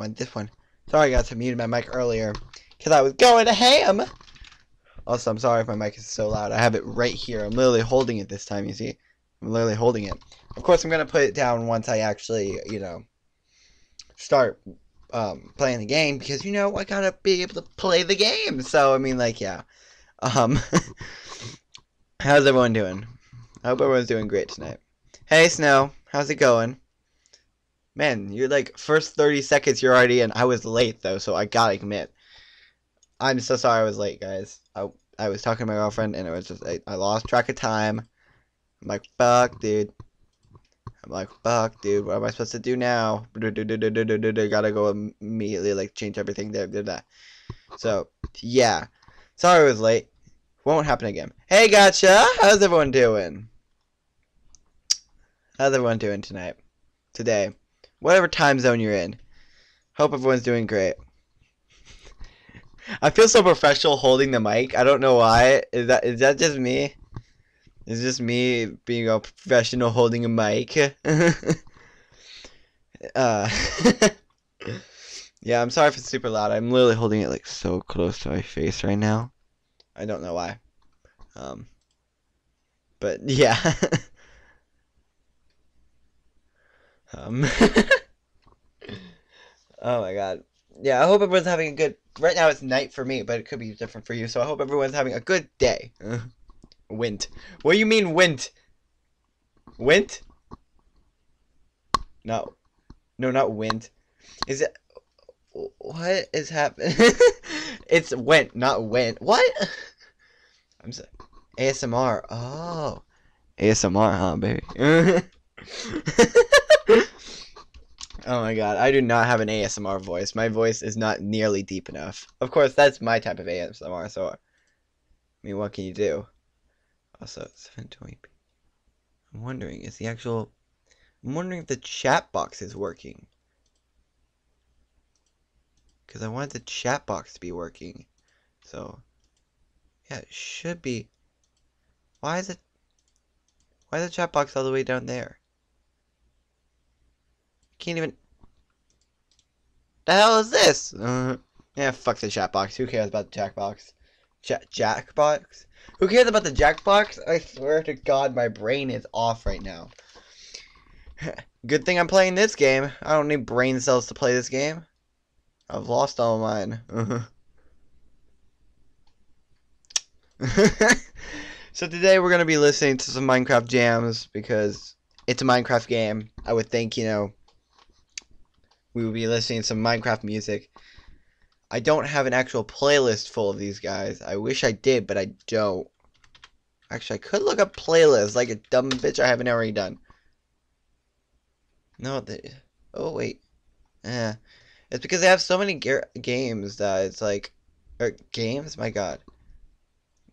I this one. Sorry, guys, I muted my mic earlier because I was going to ham. Also, I'm sorry if my mic is so loud. I have it right here. I'm literally holding it this time. You see, I'm literally holding it. Of course, I'm gonna put it down once I actually, you know, start um, playing the game because you know I gotta be able to play the game. So I mean, like, yeah. Um, how's everyone doing? I hope everyone's doing great tonight. Hey, Snow, how's it going? Man, you're like first 30 seconds you're already in. I was late though, so I gotta admit. I'm so sorry I was late, guys. I I was talking to my girlfriend and it was just I, I lost track of time. I'm like, fuck, dude. I'm like, fuck, dude. What am I supposed to do now? Gotta go immediately, like, change everything. There, there, that. So, yeah. Sorry I was late. Won't happen again. Hey, gotcha. How's everyone doing? How's everyone doing tonight? Today? Whatever time zone you're in. Hope everyone's doing great. I feel so professional holding the mic. I don't know why. Is that is that just me? Is just me being a professional holding a mic? uh, yeah, I'm sorry if it's super loud. I'm literally holding it like so close to my face right now. I don't know why. Um, but yeah. um, oh my god. Yeah, I hope everyone's having a good. Right now it's night for me, but it could be different for you. So I hope everyone's having a good day. Wint. What do you mean wint? Wint? No. No, not wint. Is it... What is happening? it's went, not went. What? I'm sorry. ASMR. Oh. ASMR, huh, baby? Oh my god, I do not have an ASMR voice. My voice is not nearly deep enough. Of course, that's my type of ASMR, so... I mean, what can you do? Also, 720p. I'm wondering, is the actual... I'm wondering if the chat box is working. Because I want the chat box to be working. So, yeah, it should be. Why is it... Why is the chat box all the way down there? Can't even... The hell is this? Uh, yeah, fuck the chat box. Who cares about the chat box? Jack Jackbox? Who cares about the Jackbox? I swear to God, my brain is off right now. Good thing I'm playing this game. I don't need brain cells to play this game. I've lost all mine. so today we're going to be listening to some Minecraft jams because it's a Minecraft game. I would think, you know, we would be listening to some Minecraft music. I don't have an actual playlist full of these guys. I wish I did, but I don't. Actually, I could look up playlists like a dumb bitch I haven't already done. No, they... Oh, wait. Yeah. It's because they have so many games that it's like... Or games? My god.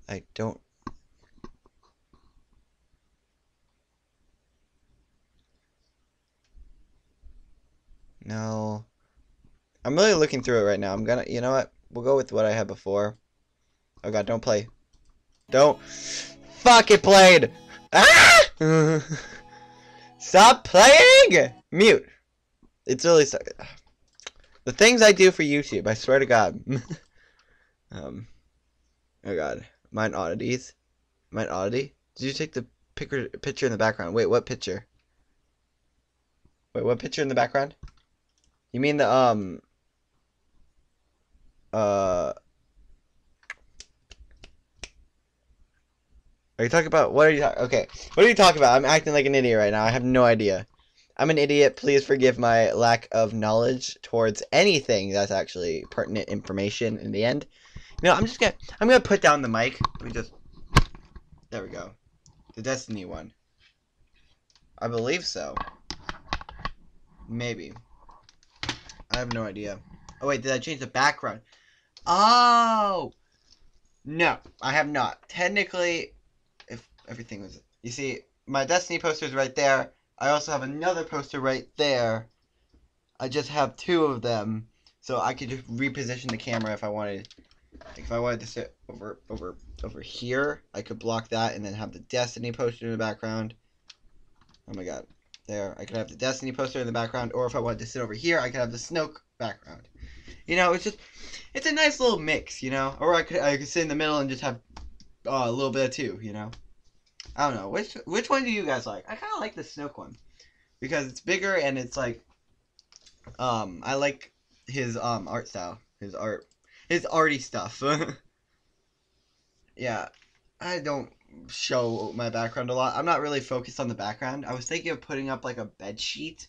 I don't... No. I'm really looking through it right now. I'm gonna, you know what? We'll go with what I had before. Oh god, don't play. Don't. Fuck it played! Ah! Stop playing! Mute. It's really the things I do for YouTube. I swear to God. um. Oh God. Mine oddities. Mine oddity. Did you take the picture picture in the background? Wait, what picture? Wait, what picture in the background? You mean the um uh Are you talking about what are you okay. What are you talking about? I'm acting like an idiot right now. I have no idea. I'm an idiot. Please forgive my lack of knowledge towards anything that's actually pertinent information in the end. You know, I'm just gonna I'm gonna put down the mic. Let me just There we go. The Destiny one. I believe so. Maybe. I have no idea. Oh wait, did I change the background? Oh! No, I have not. Technically, if everything was... You see, my Destiny poster is right there. I also have another poster right there. I just have two of them. So I could just reposition the camera if I wanted. If I wanted to sit over over over here, I could block that and then have the Destiny poster in the background. Oh my god. There. I could have the Destiny poster in the background. Or if I wanted to sit over here, I could have the Snoke background. You know, it's just it's a nice little mix, you know. Or I could I could sit in the middle and just have uh, a little bit of two, you know. I don't know which which one do you guys like? I kind of like the Snook one because it's bigger and it's like um I like his um art style, his art, his arty stuff. yeah, I don't show my background a lot. I'm not really focused on the background. I was thinking of putting up like a bed sheet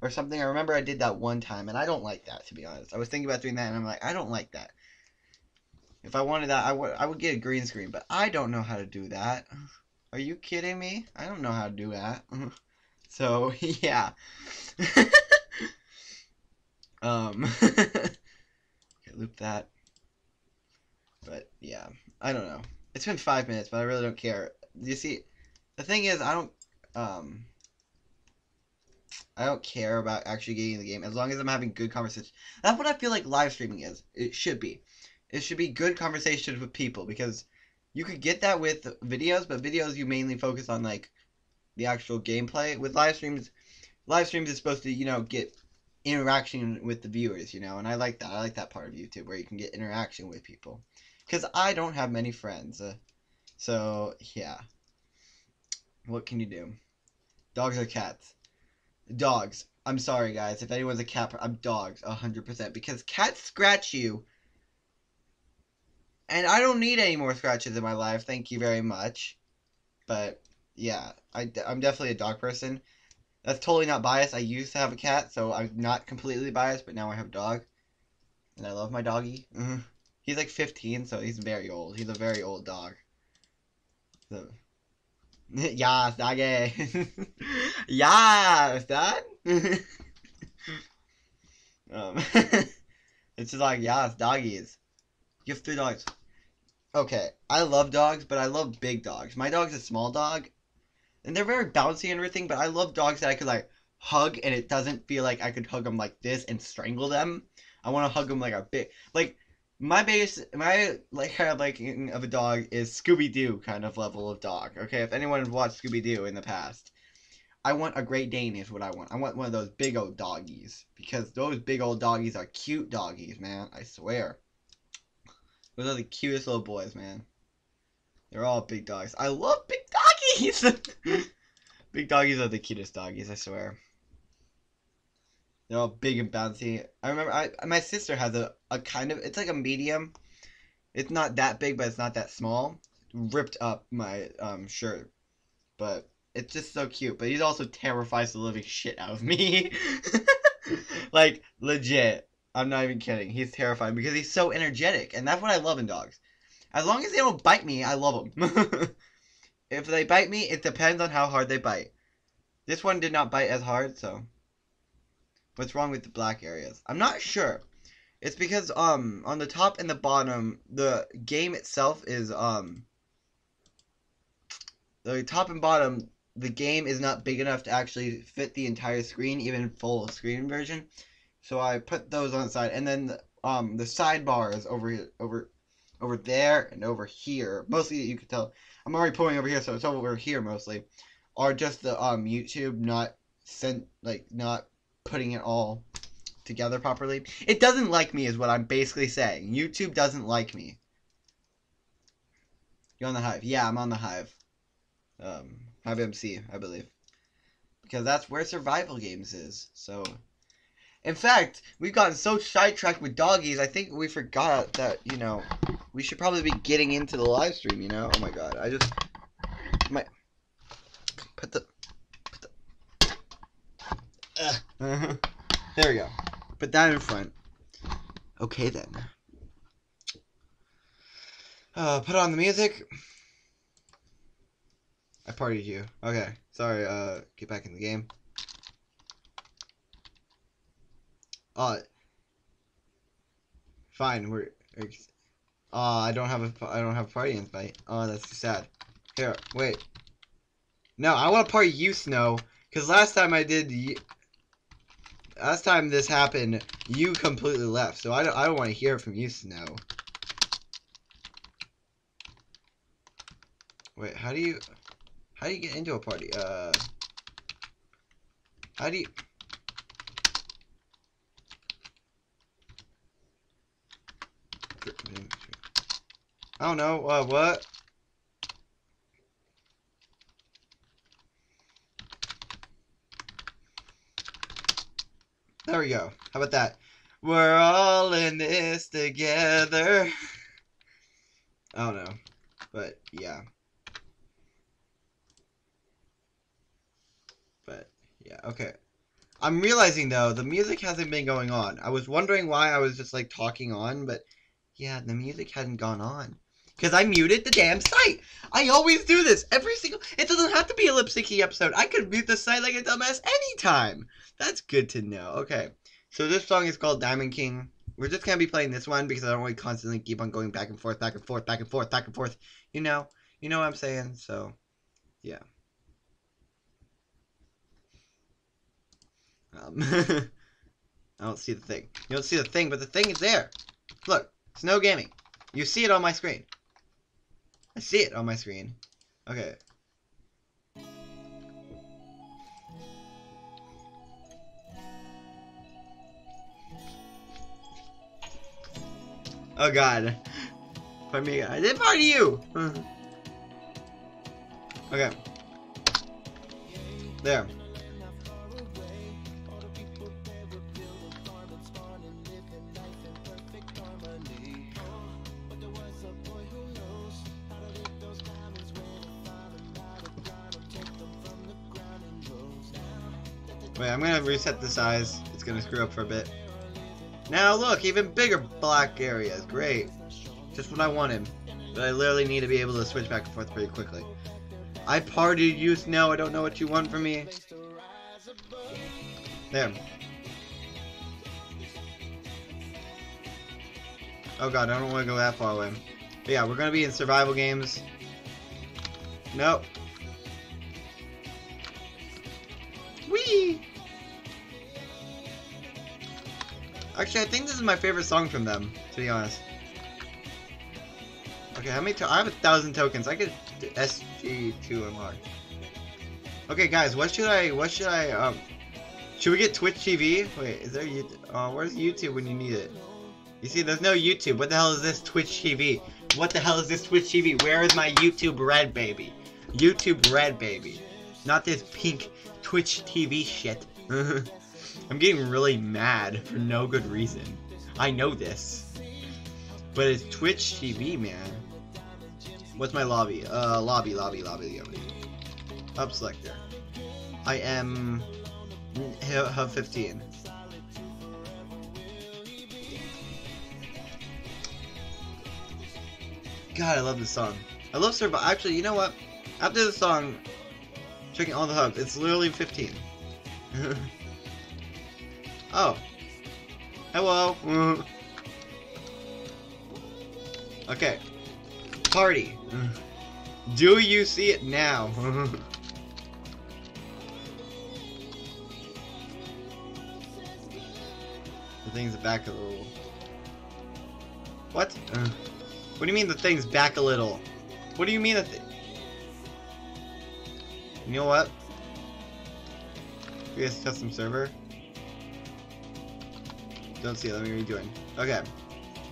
or something. I remember I did that one time, and I don't like that to be honest. I was thinking about doing that, and I'm like, I don't like that. If I wanted that, I would I would get a green screen, but I don't know how to do that. Are you kidding me? I don't know how to do that. so yeah. um, okay, loop that. But yeah, I don't know. It's been five minutes, but I really don't care. You see, the thing is, I don't um. I don't care about actually getting the game as long as I'm having good conversation. That's what I feel like live streaming is. It should be. It should be good conversations with people because you could get that with videos, but videos you mainly focus on like the actual gameplay. With live streams, live streams is supposed to you know get interaction with the viewers, you know, and I like that. I like that part of YouTube where you can get interaction with people because I don't have many friends. Uh, so yeah, what can you do? Dogs or cats? Dogs. I'm sorry, guys. If anyone's a cat, I'm dogs, hundred percent. Because cats scratch you, and I don't need any more scratches in my life. Thank you very much. But yeah, I, I'm definitely a dog person. That's totally not biased. I used to have a cat, so I'm not completely biased. But now I have a dog, and I love my doggy. Mm-hmm. He's like 15, so he's very old. He's a very old dog. So, yes, doggy. yes, dad. um, it's just like yes, doggies. You have three dogs. Okay, I love dogs, but I love big dogs. My dog's a small dog, and they're very bouncy and everything. But I love dogs that I could like hug, and it doesn't feel like I could hug them like this and strangle them. I want to hug them like a big like my base my like kind of liking of a dog is Scooby Doo kind of level of dog. Okay, if anyone has watched Scooby Doo in the past, I want a Great Dane is what I want. I want one of those big old doggies because those big old doggies are cute doggies, man. I swear. Those are the cutest little boys, man. They're all big dogs. I love big doggies. big doggies are the cutest doggies, I swear. They're all big and bouncy. I remember I my sister has a, a kind of it's like a medium. It's not that big, but it's not that small. Ripped up my um shirt, but it's just so cute. But he also terrifies the living shit out of me. like legit. I'm not even kidding. He's terrifying because he's so energetic, and that's what I love in dogs. As long as they don't bite me, I love them. if they bite me, it depends on how hard they bite. This one did not bite as hard, so What's wrong with the black areas? I'm not sure. It's because um on the top and the bottom the game itself is um the top and bottom the game is not big enough to actually fit the entire screen even full screen version. So I put those on the side and then the, um the sidebars over here over over there and over here. Mostly you can tell I'm already pulling over here so it's over here mostly are just the um YouTube not sent like not putting it all together properly. It doesn't like me, is what I'm basically saying. YouTube doesn't like me. You're on the Hive. Yeah, I'm on the Hive. Um, Hive MC, I believe. Because that's where survival games is. So, in fact, we've gotten so sidetracked with doggies, I think we forgot that, you know, we should probably be getting into the live stream, you know? Oh my god, I just... My... Put the... there we go. Put that in front. Okay then. Uh, put on the music. I partied you. Okay, sorry. Uh, get back in the game. Uh, fine. We're. Uh, I don't have a. I don't have a party invite. Oh, that's too sad. Here, wait. No, I want to party you, Snow. Because last time I did, last time this happened, you completely left, so I don't, I don't want to hear from you, Snow. Wait, how do you, how do you get into a party? Uh, how do you? I don't know. Uh, what? There we go. How about that? We're all in this together. I don't know. But, yeah. But, yeah, okay. I'm realizing, though, the music hasn't been going on. I was wondering why I was just, like, talking on, but, yeah, the music hadn't gone on. Because I muted the damn site. I always do this. Every single... It doesn't have to be a lip syncing episode. I could mute the site like a dumbass anytime. That's good to know. Okay. So this song is called Diamond King. We're just to be playing this one because I don't want to constantly keep on going back and forth, back and forth, back and forth, back and forth. You know? You know what I'm saying? So, yeah. Um, I don't see the thing. You don't see the thing, but the thing is there. Look, Snow Gaming. You see it on my screen. I see it on my screen. Okay. Oh god. Pardon me, I did part of you! Hmm. okay. There. Wait, I'm gonna reset the size. It's gonna screw up for a bit. Now look, even bigger black areas. Great. Just what I wanted. But I literally need to be able to switch back and forth pretty quickly. I partied you, Snow. I don't know what you want from me. There. Oh god, I don't want to go that far away. But yeah, we're gonna be in survival games. Nope. Actually, I think this is my favorite song from them, to be honest. Okay, how many I have a thousand tokens. I could SG2MR. Okay, guys, what should I, what should I, um, should we get Twitch TV? Wait, is there YouTube? Uh, where's YouTube when you need it? You see, there's no YouTube. What the hell is this Twitch TV? What the hell is this Twitch TV? Where is my YouTube Red, baby? YouTube Red, baby. Not this pink Twitch TV shit. I'm getting really mad for no good reason. I know this. But it's Twitch TV, man. What's my lobby? Uh, lobby, lobby, lobby, lobby. Up selector. I am Hub 15. God, I love this song. I love Survival. Actually, you know what? After the song, checking all the hubs, it's literally 15. oh. Hello. Mm-hmm. okay. Party. Mm-hmm. Do you see it now? Mm-hmm. the thing's back a little. What? Uh, what do you mean the thing's back a little? What do you mean that? You know what? We guys custom server. Don't see it. Let me redo it. Okay.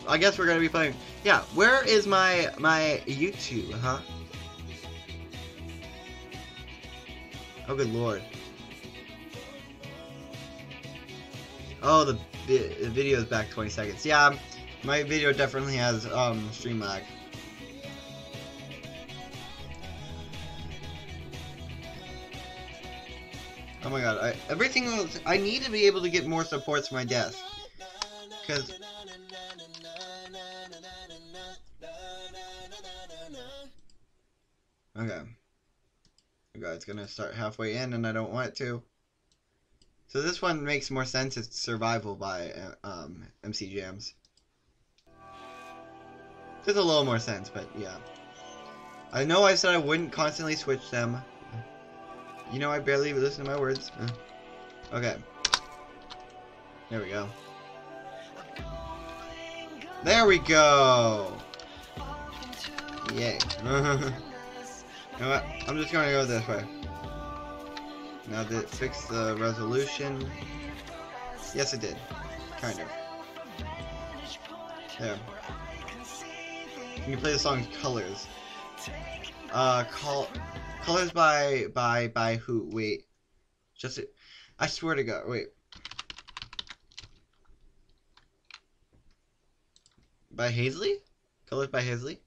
I guess we're gonna be playing. Yeah. Where is my my YouTube? Huh? Oh, good lord. Oh, the, the video is back 20 seconds. Yeah, my video definitely has um, stream lag. Oh my god, I, everything else, I need to be able to get more supports for my desk. Okay. Okay, it's gonna start halfway in and I don't want it to. So this one makes more sense, it's Survival by um, MC Jams. A little more sense, but yeah. I know I said I wouldn't constantly switch them. You know I barely listen to my words. Okay. There we go. There we go! Yay. you know what? I'm just gonna go this way. Now did it fix the resolution? Yes it did. Kind of. There. Can you play the song Colors? Uh, call, Colors by by by who? Wait, just I swear to God, wait. By Hazley? Colors by Hazley?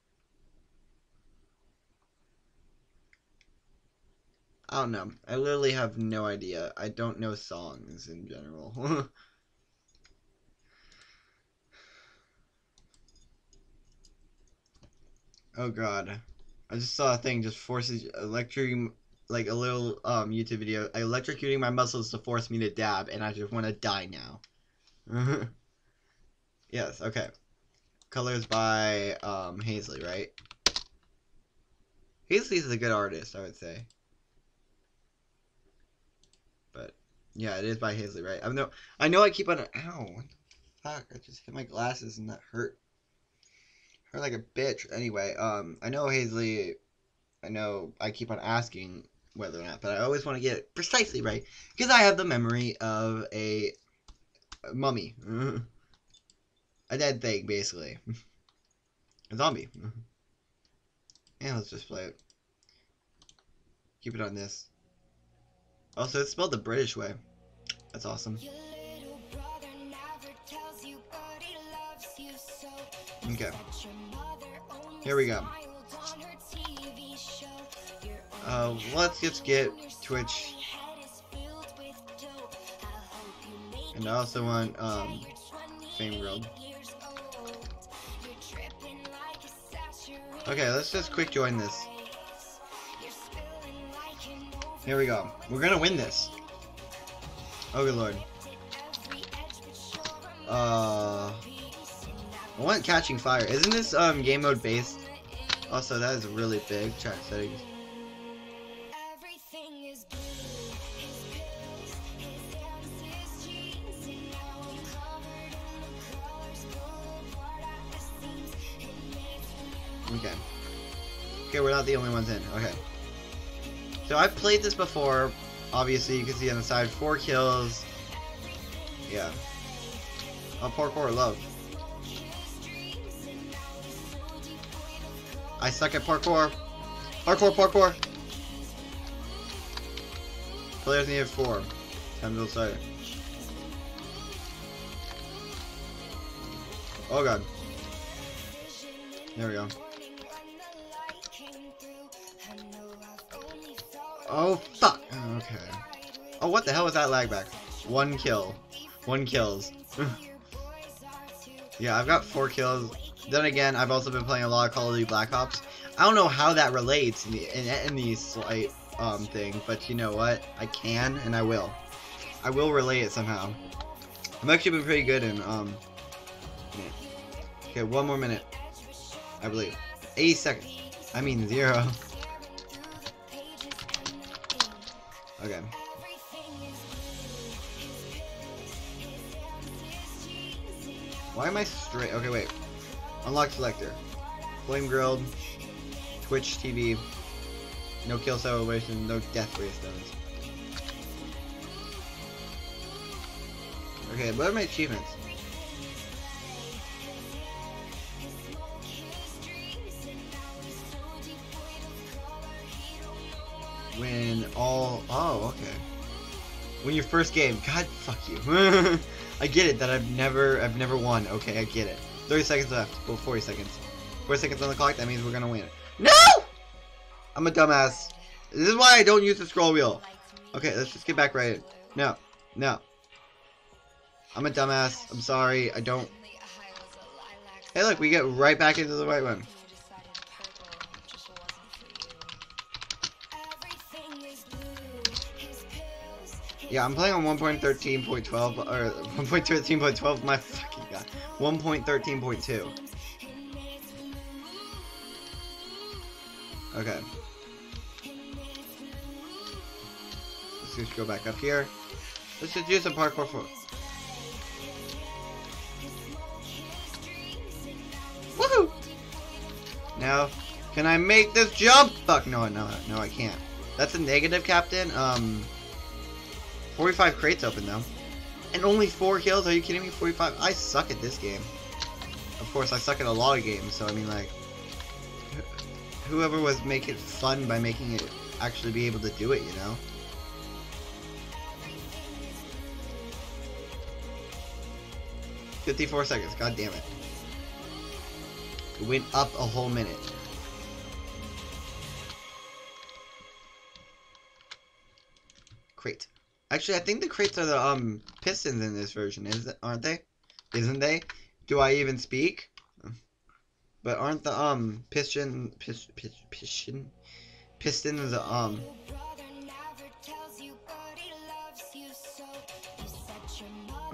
I don't know. I literally have no idea. I don't know songs in general. oh god. I just saw a thing just forces electrocuting like a little um YouTube video electrocuting my muscles to force me to dab and I just want to die now. yes, okay. Colors by um Hazley, right? Hazley is a good artist, I would say. But yeah, it is by Hazley, right? I know. I know. I keep on. Ow! Fuck! I just hit my glasses and that hurt. Hurt like a bitch. Anyway, um, I know Hazley. I know. I keep on asking whether or not, but I always want to get it precisely right because I have the memory of a mummy, a dead thing, basically, a zombie. And let's just play it. Keep it on this. Also, it's spelled the British way. That's awesome. Okay. Here we go. Uh, let's just get Twitch. And I also want, um, Fame World. Okay, let's just quick join this. Here we go. We're gonna win this. Oh good lord. Uh, I want catching fire. Isn't this um game mode based? Also, that is really big. Chat settings. We're not the only ones in. Okay. So I've played this before. Obviously, you can see on the side, four kills. Yeah. Oh, parkour, love. I suck at parkour. Parkour, parkour. Players need four. Time to start. Oh god. There we go. Oh, fuck. Okay. Oh, what the hell was that lag back? One kill. One kills. yeah, I've got four kills. Then again, I've also been playing a lot of Call of Duty Black Ops. I don't know how that relates in, the, in, in the slight um, thing, but you know what? I can, and I will. I will relay it somehow. I'm actually been pretty good in, um... Okay, one more minute. I believe. 80 seconds. I mean, zero. Okay. Why am I straight? Okay, wait. Unlock selector. Flame grilled. Twitch TV. No kill celebration. No death gravestones. Okay, what are my achievements? When all oh okay. When your first game god fuck you. I get it that i've never i've never won. Okay i get it. 30 seconds left. Well 40 seconds. 40 seconds on the clock that means we're gonna win. No! I'm a dumbass. This is why i don't use the scroll wheel. Okay let's just get back right. In no no. I'm a dumbass. I'm sorry. I don't. Hey look we get right back into the right one Yeah, I'm playing on 1.13.12 or 1.13.12. My fucking god, 1.13.2. Okay. Let's just go back up here. Let's just do some parkour for. Woohoo! Now, can I make this jump? Fuck no, no, no, I can't. That's a negative, Captain. Um. 45 crates open though. And only 4 kills? Are you kidding me? 45? I suck at this game. Of course, I suck at a lot of games, so I mean like... whoever was making it fun by making it actually be able to do it, you know? Fifty-four seconds. God damn it! It went up a whole minute. Crate. Actually, I think the crates are the um pistons in this version, is? Aren't they? Isn't they? Do I even speak? But aren't the um piston pis, pis, piston pistons um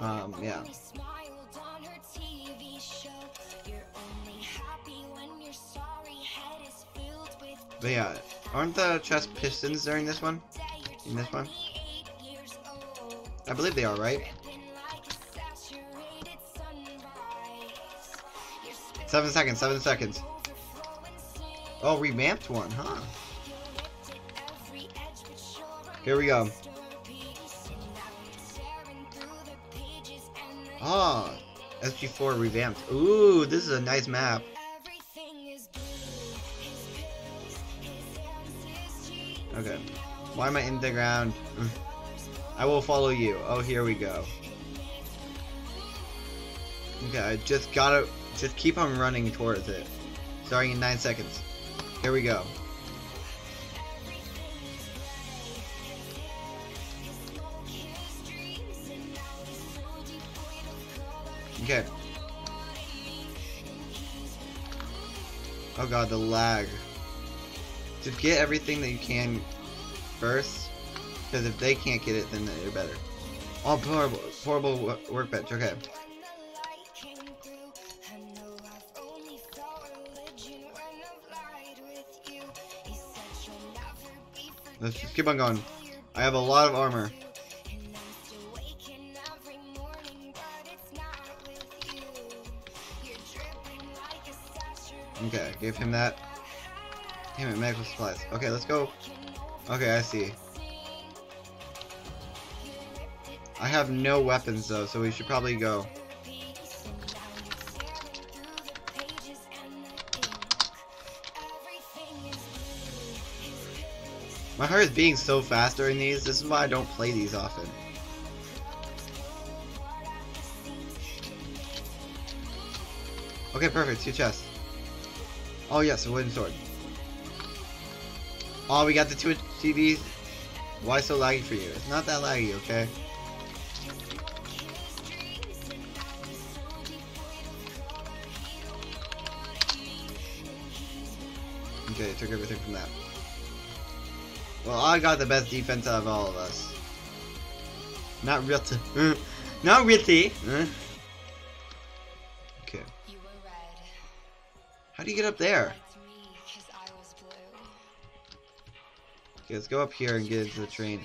um yeah. But yeah, aren't the chest pistons during this one? In this one? I believe they are, right? Seven seconds, seven seconds. Oh, revamped one, huh? Here we go. Ah, oh, SG4 revamped. Ooh, this is a nice map. Okay. Why am I in the ground? I will follow you. Oh, here we go. Okay, I just gotta just keep on running towards it. Starting in 9 seconds. Here we go. Okay. Oh god, the lag. Just get everything that you can first. Because if they can't get it, then they're better. Oh, portable, portable workbench. Okay. Let's just keep on going. I have a lot of armor. Okay, give him that. Damn it, medical supplies. Okay, let's go. Okay, I see. I have no weapons though, so we should probably go. My heart is beating so fast during these. This is why I don't play these often. Okay, perfect. Two chests. Oh yes, a wooden sword. Oh, we got the two TVs. Why so laggy for you? It's not that laggy, okay? Okay, took everything from that. Well, I got the best defense out of all of us. Not really. Uh, not really. Okay. How do you get up there? Okay, let's go up here and get into the train.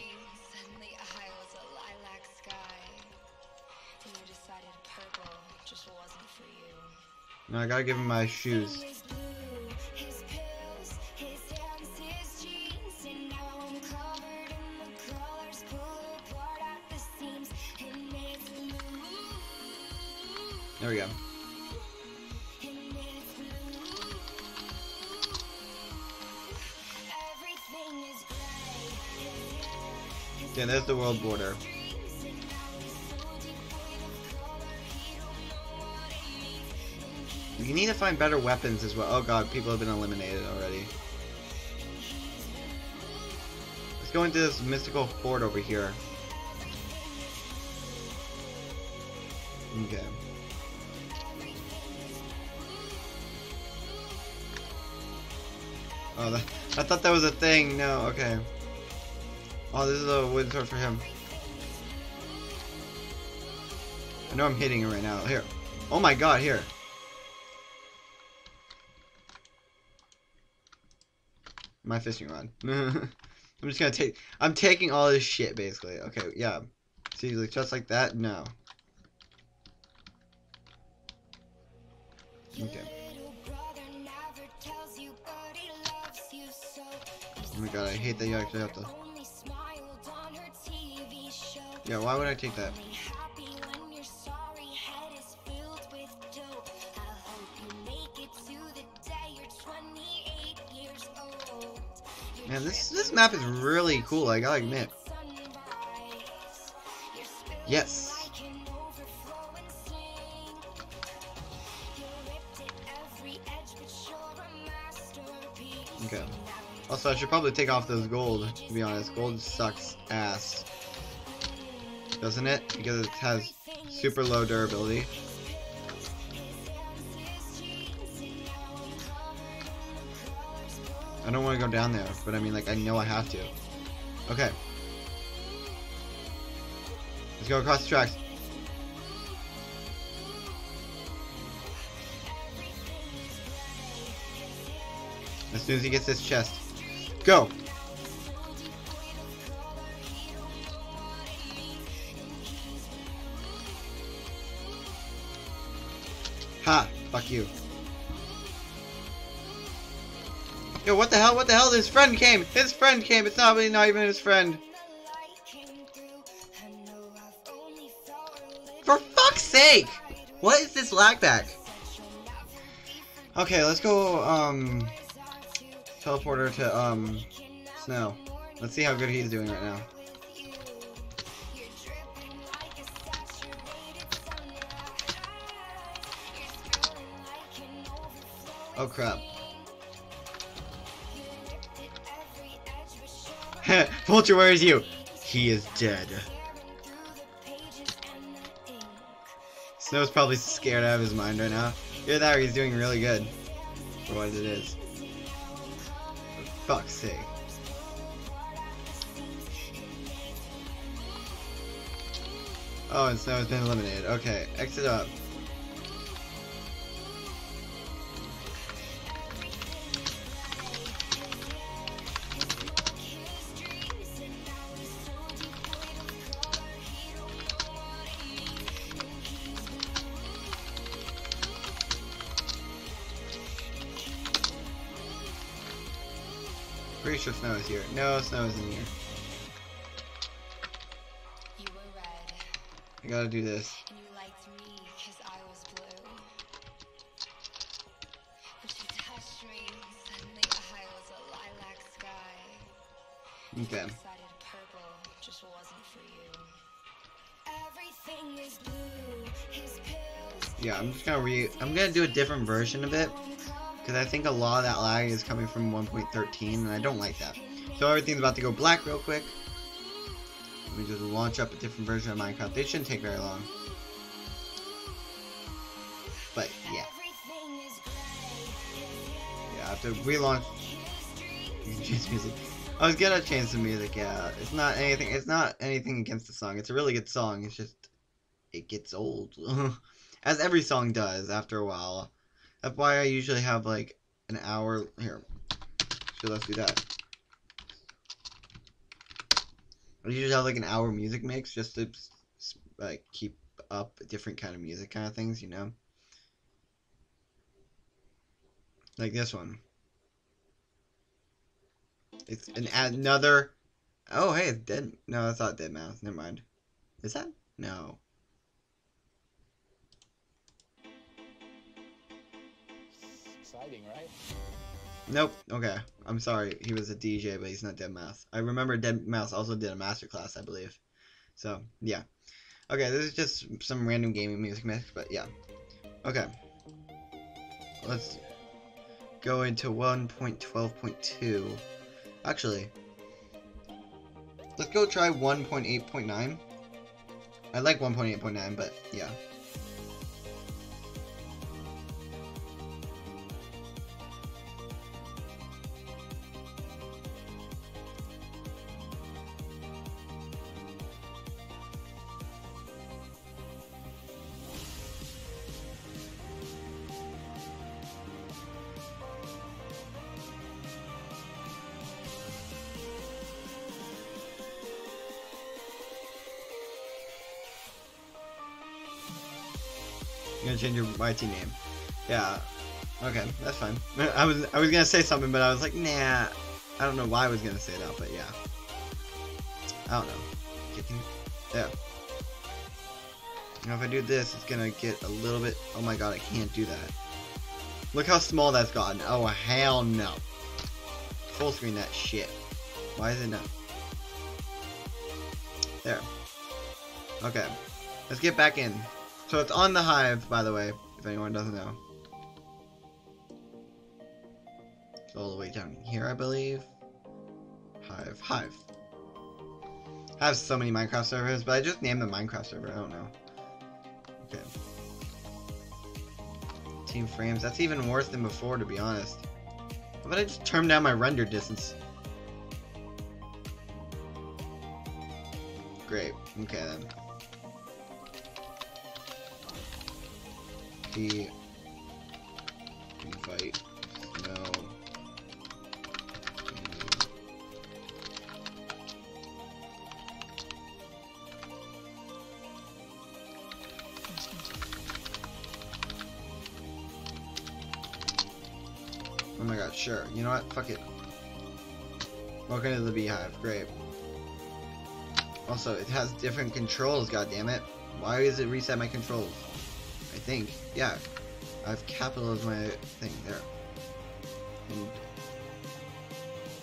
No, I gotta give him my shoes. Yeah, there's the world border. You need to find better weapons as well. Oh god, people have been eliminated already. Let's go into this mystical fort over here. Okay. Oh, that, I thought that was a thing. No, okay. Oh, this is a wooden sword for him. I know I'm hitting it right now. Here. Oh my god, here. My fishing rod. I'm just gonna take... I'm taking all this shit, basically. Okay, yeah. See, like, just like that? No. Okay. Oh my god, I hate that you actually have to... Yeah, why would I take that? Man, this this map is really cool. I gotta admit. Yes. Okay. Also, I should probably take off those gold, to be honest. Gold sucks ass. Doesn't it? Because it has super low durability. I don't want to go down there, but I mean, like, I know I have to. Okay. Let's go across the tracks. As soon as he gets this chest. Go! Fuck you. Yo, what the hell? What the hell? His friend came! His friend came! It's not really not even his friend. For fuck's sake! What is this lag back? Okay, let's go, um... Teleporter to, um... Snow. Let's see how good he's doing right now. Oh crap. Vulture, where is you? He is dead. Snow's probably scared out of his mind right now. Either that he's doing really good. For what it is. For fuck's sake. Oh, and Snow has been eliminated. Okay, exit up. Sure Snow is here. No, Snow isn't here. You were red, I gotta do this. and you liked me because I was blue. But you touched me, suddenly I was a lilac sky. Okay. Decided purple just wasn't for you. Everything is blue, his pills. Yeah, I'm just gonna re- I'm gonna do a different version of it. Because I think a lot of that lag is coming from 1.13 and I don't like that. So everything's about to go black real quick. Let me just launch up a different version of Minecraft. They shouldn't take very long. But yeah. Yeah, I have to relaunch music. I was gonna change the music, yeah. It's not anything it's not anything against the song. It's a really good song. It's just it gets old. As every song does after a while. Why I usually have like an hour here. So let's do that. I usually have like an hour music mix just to like keep up different kind of music kind of things, you know? Like this one. It's an another. Oh, hey, it's dead. No, that's not deadmau5. Never mind. Is that? No. Exciting, right? Nope. Okay. I'm sorry. He was a DJ, but he's not Deadmau5. I remember Deadmau5 also did a masterclass, I believe. So, yeah. Okay, this is just some random gaming music mix, but yeah. Okay. Let's go into 1.12.2. Actually, let's go try 1.8.9. I like 1.8.9, but yeah. YT name. Yeah. Okay, that's fine. I was I was gonna say something, but I was like, nah. I don't know why I was gonna say that, but yeah. I don't know. Kicking. Yeah. Now if I do this, it's gonna get a little bit. Oh my god, I can't do that. Look how small that's gotten. Oh hell no. Full screen that shit. Why is it not? There. Okay. Let's get back in. So it's on the hive, by the way, if anyone doesn't know. It's all the way down here, I believe. Hive. Hive. I have so many Minecraft servers, but I just named the Minecraft server. I don't know. Okay. Team frames. That's even worse than before, to be honest. How about I just turn down my render distance? Great. Okay then. The invite no. Hmm. Oh my god, sure. You know what? Fuck it. Welcome to the beehive. Great. Also, it has different controls, God damn it! Why does it reset my controls? I think. Yeah. I have capital as my thing there. And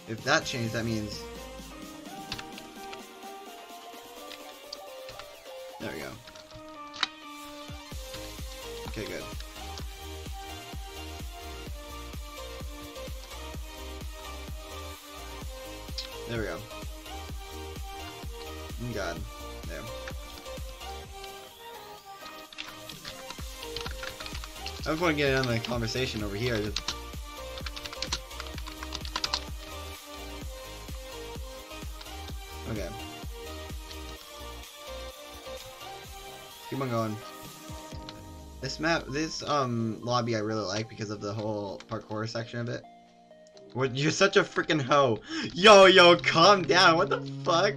if that changed, that means... There we go. I just want to get in on the conversation over here. Okay. Keep on going. This map, this um lobby I really like because of the whole parkour section of it. What? You're such a freaking hoe. Yo, yo, calm down. What the fuck?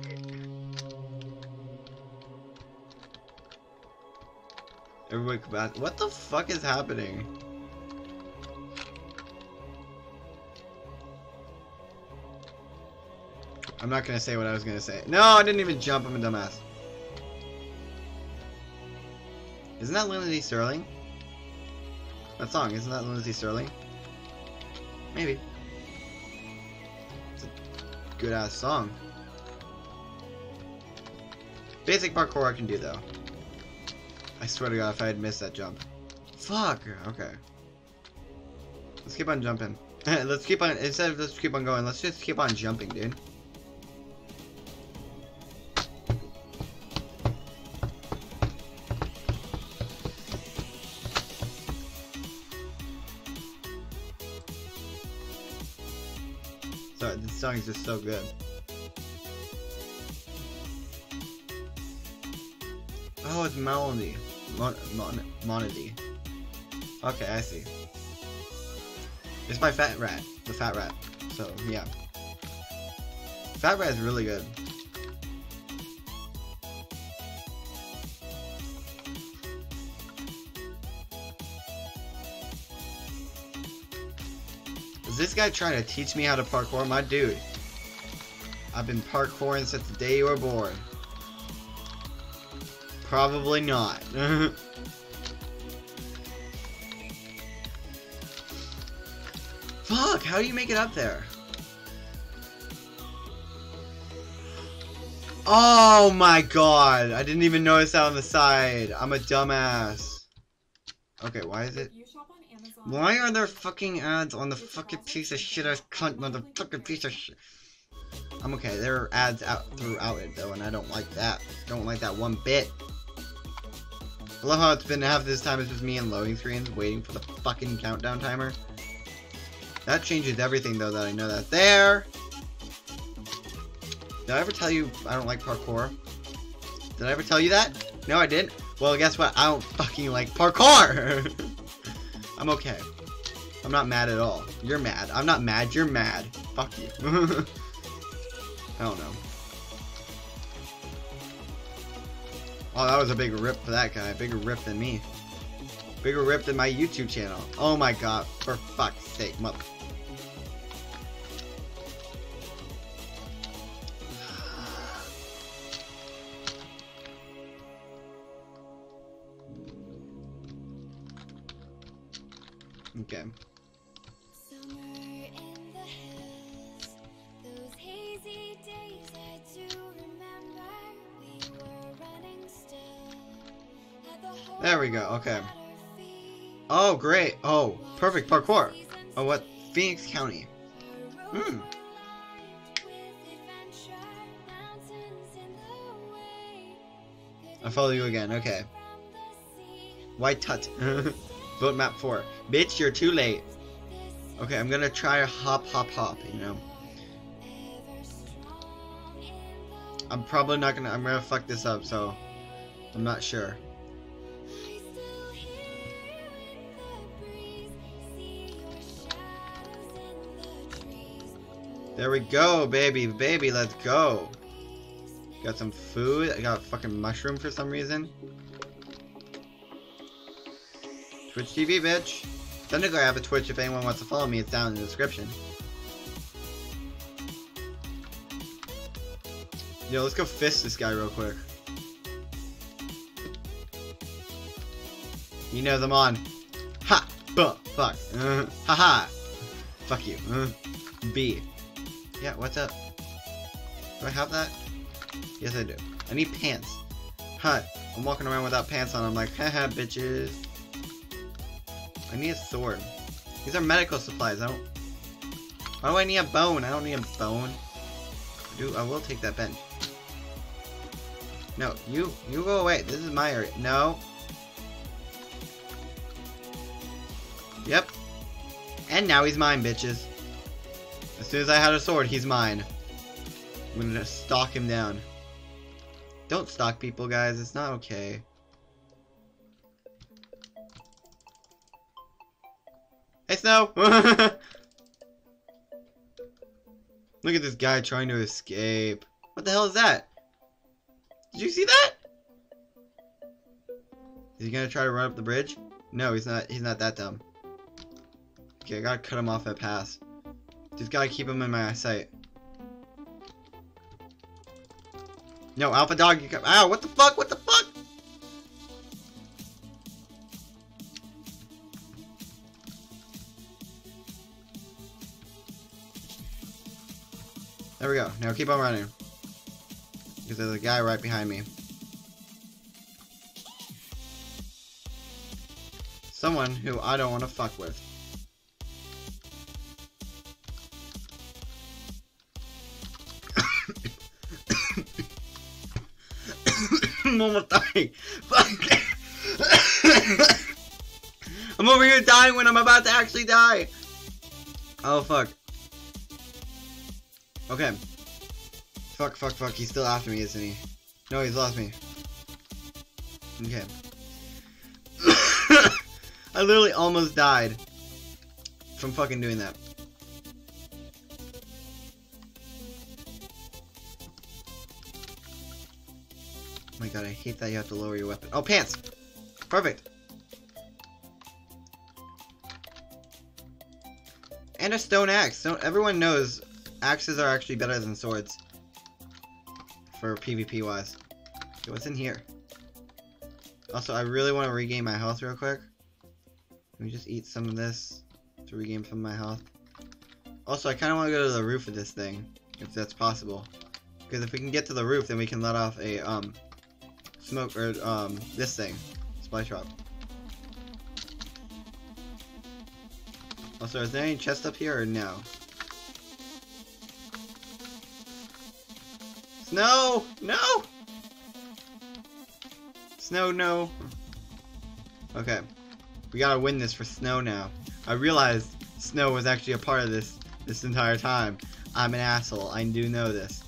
Everybody. What the fuck is happening? I'm not gonna say what I was gonna say. No, I didn't even jump. I'm a dumbass. Isn't that Lindsey Stirling? That song, isn't that Lindsey Stirling? Maybe. It's a good ass song. Basic parkour I can do though. I swear to god if I had missed that jump. Fuck! Okay. Let's keep on jumping. let's keep on, instead of let's keep on going, let's just keep on jumping, dude. Sorry, this song is just so good. Oh, it's Melody. Mon Mon Monody. Okay, I see. It's by Fat Rat. The Fat Rat. So, yeah. Fat Rat is really good. Is this guy trying to teach me how to parkour? My dude. I've been parkouring since the day you were born. Probably not. Fuck, how do you make it up there? Oh my god, I didn't even notice that on the side. I'm a dumbass. Okay, why is it? You shop on Amazon. Why are there fucking ads on the fucking piece of shit ass cunt motherfucking piece of shit? I'm okay, there are ads out throughout it though, and I don't like that. Don't like that one bit. I love how it's been half this time it's just me and loading screens waiting for the fucking countdown timer. That changes everything though that I know that there. Did I ever tell you I don't like parkour? Did I ever tell you that? No, I didn't. Well, guess what? I don't fucking like parkour. I'm okay. I'm not mad at all. You're mad. I'm not mad. You're mad. Fuck you. I don't know. Oh, that was a big rip for that guy. Bigger rip than me. Bigger rip than my YouTube channel. Oh my god. For fuck's sake, mother. Okay. There we go, okay. Oh, great. Oh, perfect parkour. Oh, what? Phoenix County. Hmm. I follow you again, okay. White Tut. Vote map 4. Bitch, you're too late. Okay, I'm gonna try a hop, hop, hop, you know. I'm probably not gonna, I'm gonna fuck this up, so I'm not sure. There we go, baby, baby, let's go. Got some food. I got a fucking mushroom for some reason. Twitch TV, bitch. Technically, I have a Twitch if anyone wants to follow me. It's down in the description. Yo, let's go fist this guy real quick. He knows I'm on. Ha! Buh! Fuck. Uh, ha ha! Fuck you. Uh, B. Yeah, what's up? Do I have that? Yes, I do. I need pants. Huh. I'm walking around without pants on. I'm like, haha, bitches. I need a sword. These are medical supplies. I don't... Why do I need a bone? I don't need a bone. I do. I will take that bench. No, you, you go away. This is my area. No. Yep. And now he's mine, bitches. As soon as I had a sword, he's mine. I'm gonna stalk him down. Don't stalk people, guys. It's not okay. Hey, Snow! Look at this guy trying to escape. What the hell is that? Did you see that? Is he gonna try to run up the bridge? No, he's not. He's not that dumb. Okay, I gotta cut him off at pass. Just gotta keep him in my sight. No, Alpha Dog, you come. Ow, what the fuck? What the fuck? There we go. Now keep on running. Because there's a guy right behind me. Someone who I don't want to fuck with. I'm. I'm over here dying when I'm about to actually die. Oh, fuck. Okay. Fuck, fuck, fuck. He's still after me, isn't he? No, he's lost me. Okay. I literally almost died from fucking doing that. God, I hate that you have to lower your weapon. Oh, pants! Perfect! And a stone axe. So everyone knows axes are actually better than swords. For PvP wise. Okay, what's in here? Also, I really want to regain my health real quick. Let me just eat some of this to regain some of my health. Also, I kind of want to go to the roof of this thing, if that's possible. Because if we can get to the roof, then we can let off a, um, smoke, or, um, this thing. Splash drop. Also, is there any chest up here or no? Snow! No! Snow, no. Okay. We gotta win this for Snow now. I realized Snow was actually a part of this this entire time. I'm an asshole. I do know this.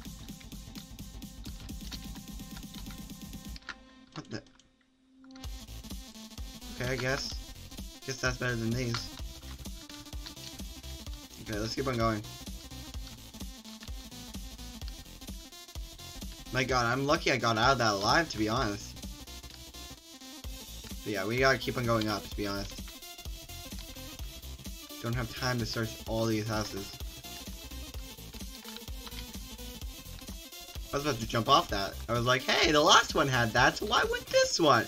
Guess. Guess that's better than these. Okay, let's keep on going. My god, I'm lucky I got out of that alive, to be honest. But yeah, we gotta keep on going up, to be honest. Don't have time to search all these houses. I was about to jump off that. I was like, hey, the last one had that, so why wouldn't this one?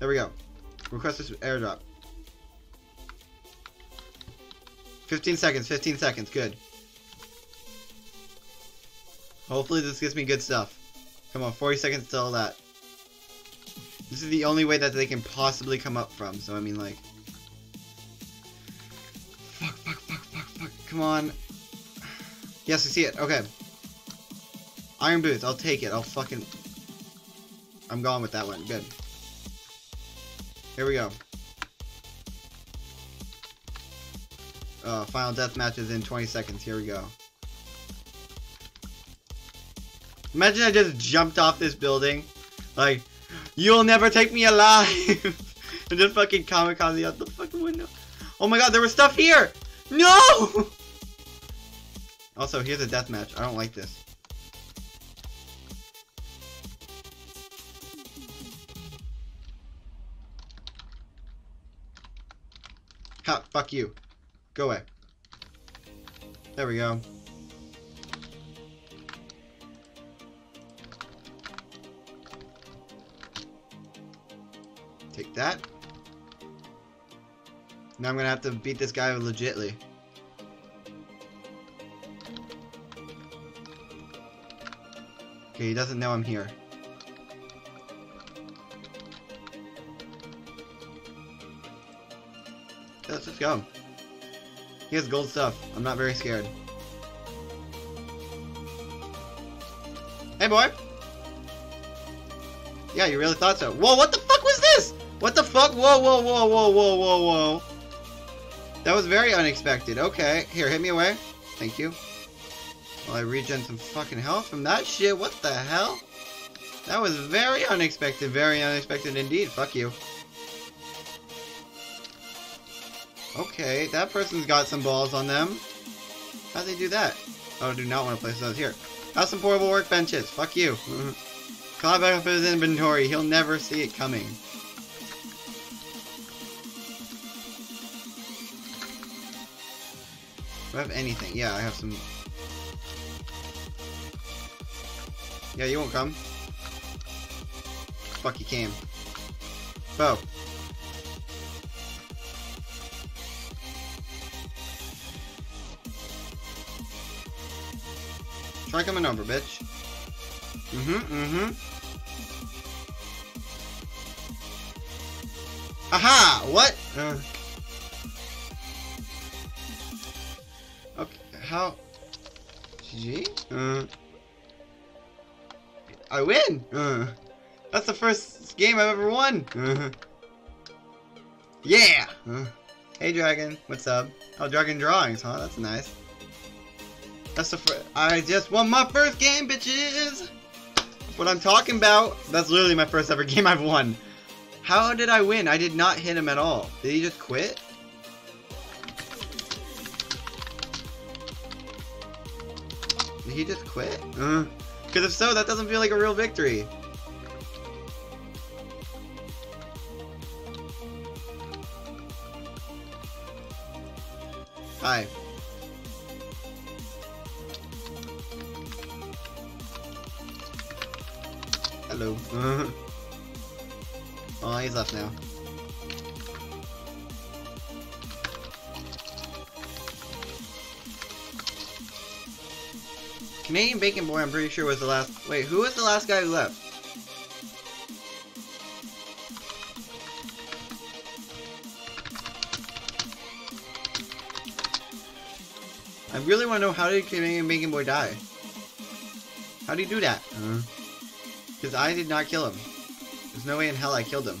There we go. Request this airdrop. 15 seconds, 15 seconds, good. Hopefully this gives me good stuff. Come on, 40 seconds till that. This is the only way that they can possibly come up from, so I mean like... Fuck, fuck, fuck, fuck, fuck, come on. Yes, I see it, okay. Iron Boots, I'll take it, I'll fucking... I'm gone with that one, good. Here we go. Uh, final death matches in 20 seconds, here we go. Imagine I just jumped off this building. Like, you'll never take me alive. and just fucking kamikaze out the fucking window. Oh my god, there was stuff here! No! Also, here's a death match. I don't like this. Ha, fuck you. Go away. There we go. Take that. Now I'm gonna have to beat this guy legitly. Okay, he doesn't know I'm here. Go. He has gold stuff. I'm not very scared. Hey, boy! Yeah, you really thought so. Whoa, what the fuck was this? What the fuck? Whoa, whoa, whoa, whoa, whoa, whoa, whoa. That was very unexpected. Okay, here, hit me away. Thank you. Well, I regen some fucking health from that shit. What the hell? That was very unexpected. Very unexpected indeed. Fuck you. Okay, that person's got some balls on them. How'd they do that? Oh, I do not want to place those here. Have some portable workbenches. Fuck you. Mm-hmm. Climb back up his inventory. He'll never see it coming. Do I have anything? Yeah, I have some... Yeah, you won't come. Fuck, you came. Bo. Try coming over, bitch. Mm-hmm, mm-hmm. Aha! What? Uh. Okay, how? GG? Uh. I win! Uh. That's the first game I've ever won! Uh. Yeah! Uh. Hey, Dragon. What's up? Oh, Dragon Drawings, huh? That's nice. That's the first. I just won my first game, bitches! What I'm talking about. That's literally my first ever game I've won. How did I win? I did not hit him at all. Did he just quit? Did he just quit? Because uh, if so, that doesn't feel like a real victory. Hi. Hello. oh, he's left now. Canadian Bacon Boy, I'm pretty sure was the last. Wait, who was the last guy who left? I really want to know how did Canadian Bacon Boy die? How do you do that? Mm-hmm. Because I did not kill him. There's no way in hell I killed him.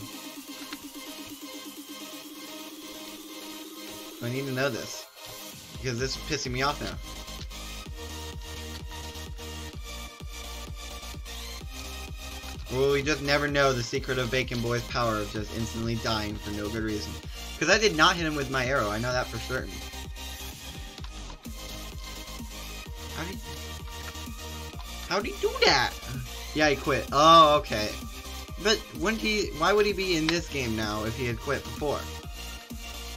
I need to know this. Because this is pissing me off now. Well, we just never know the secret of Bacon Boy's power of just instantly dying for no good reason. Because I did not hit him with my arrow, I know that for certain. How did... How did he do that? Yeah, he quit. Oh, okay. But wouldn't he? Why would he be in this game now if he had quit before?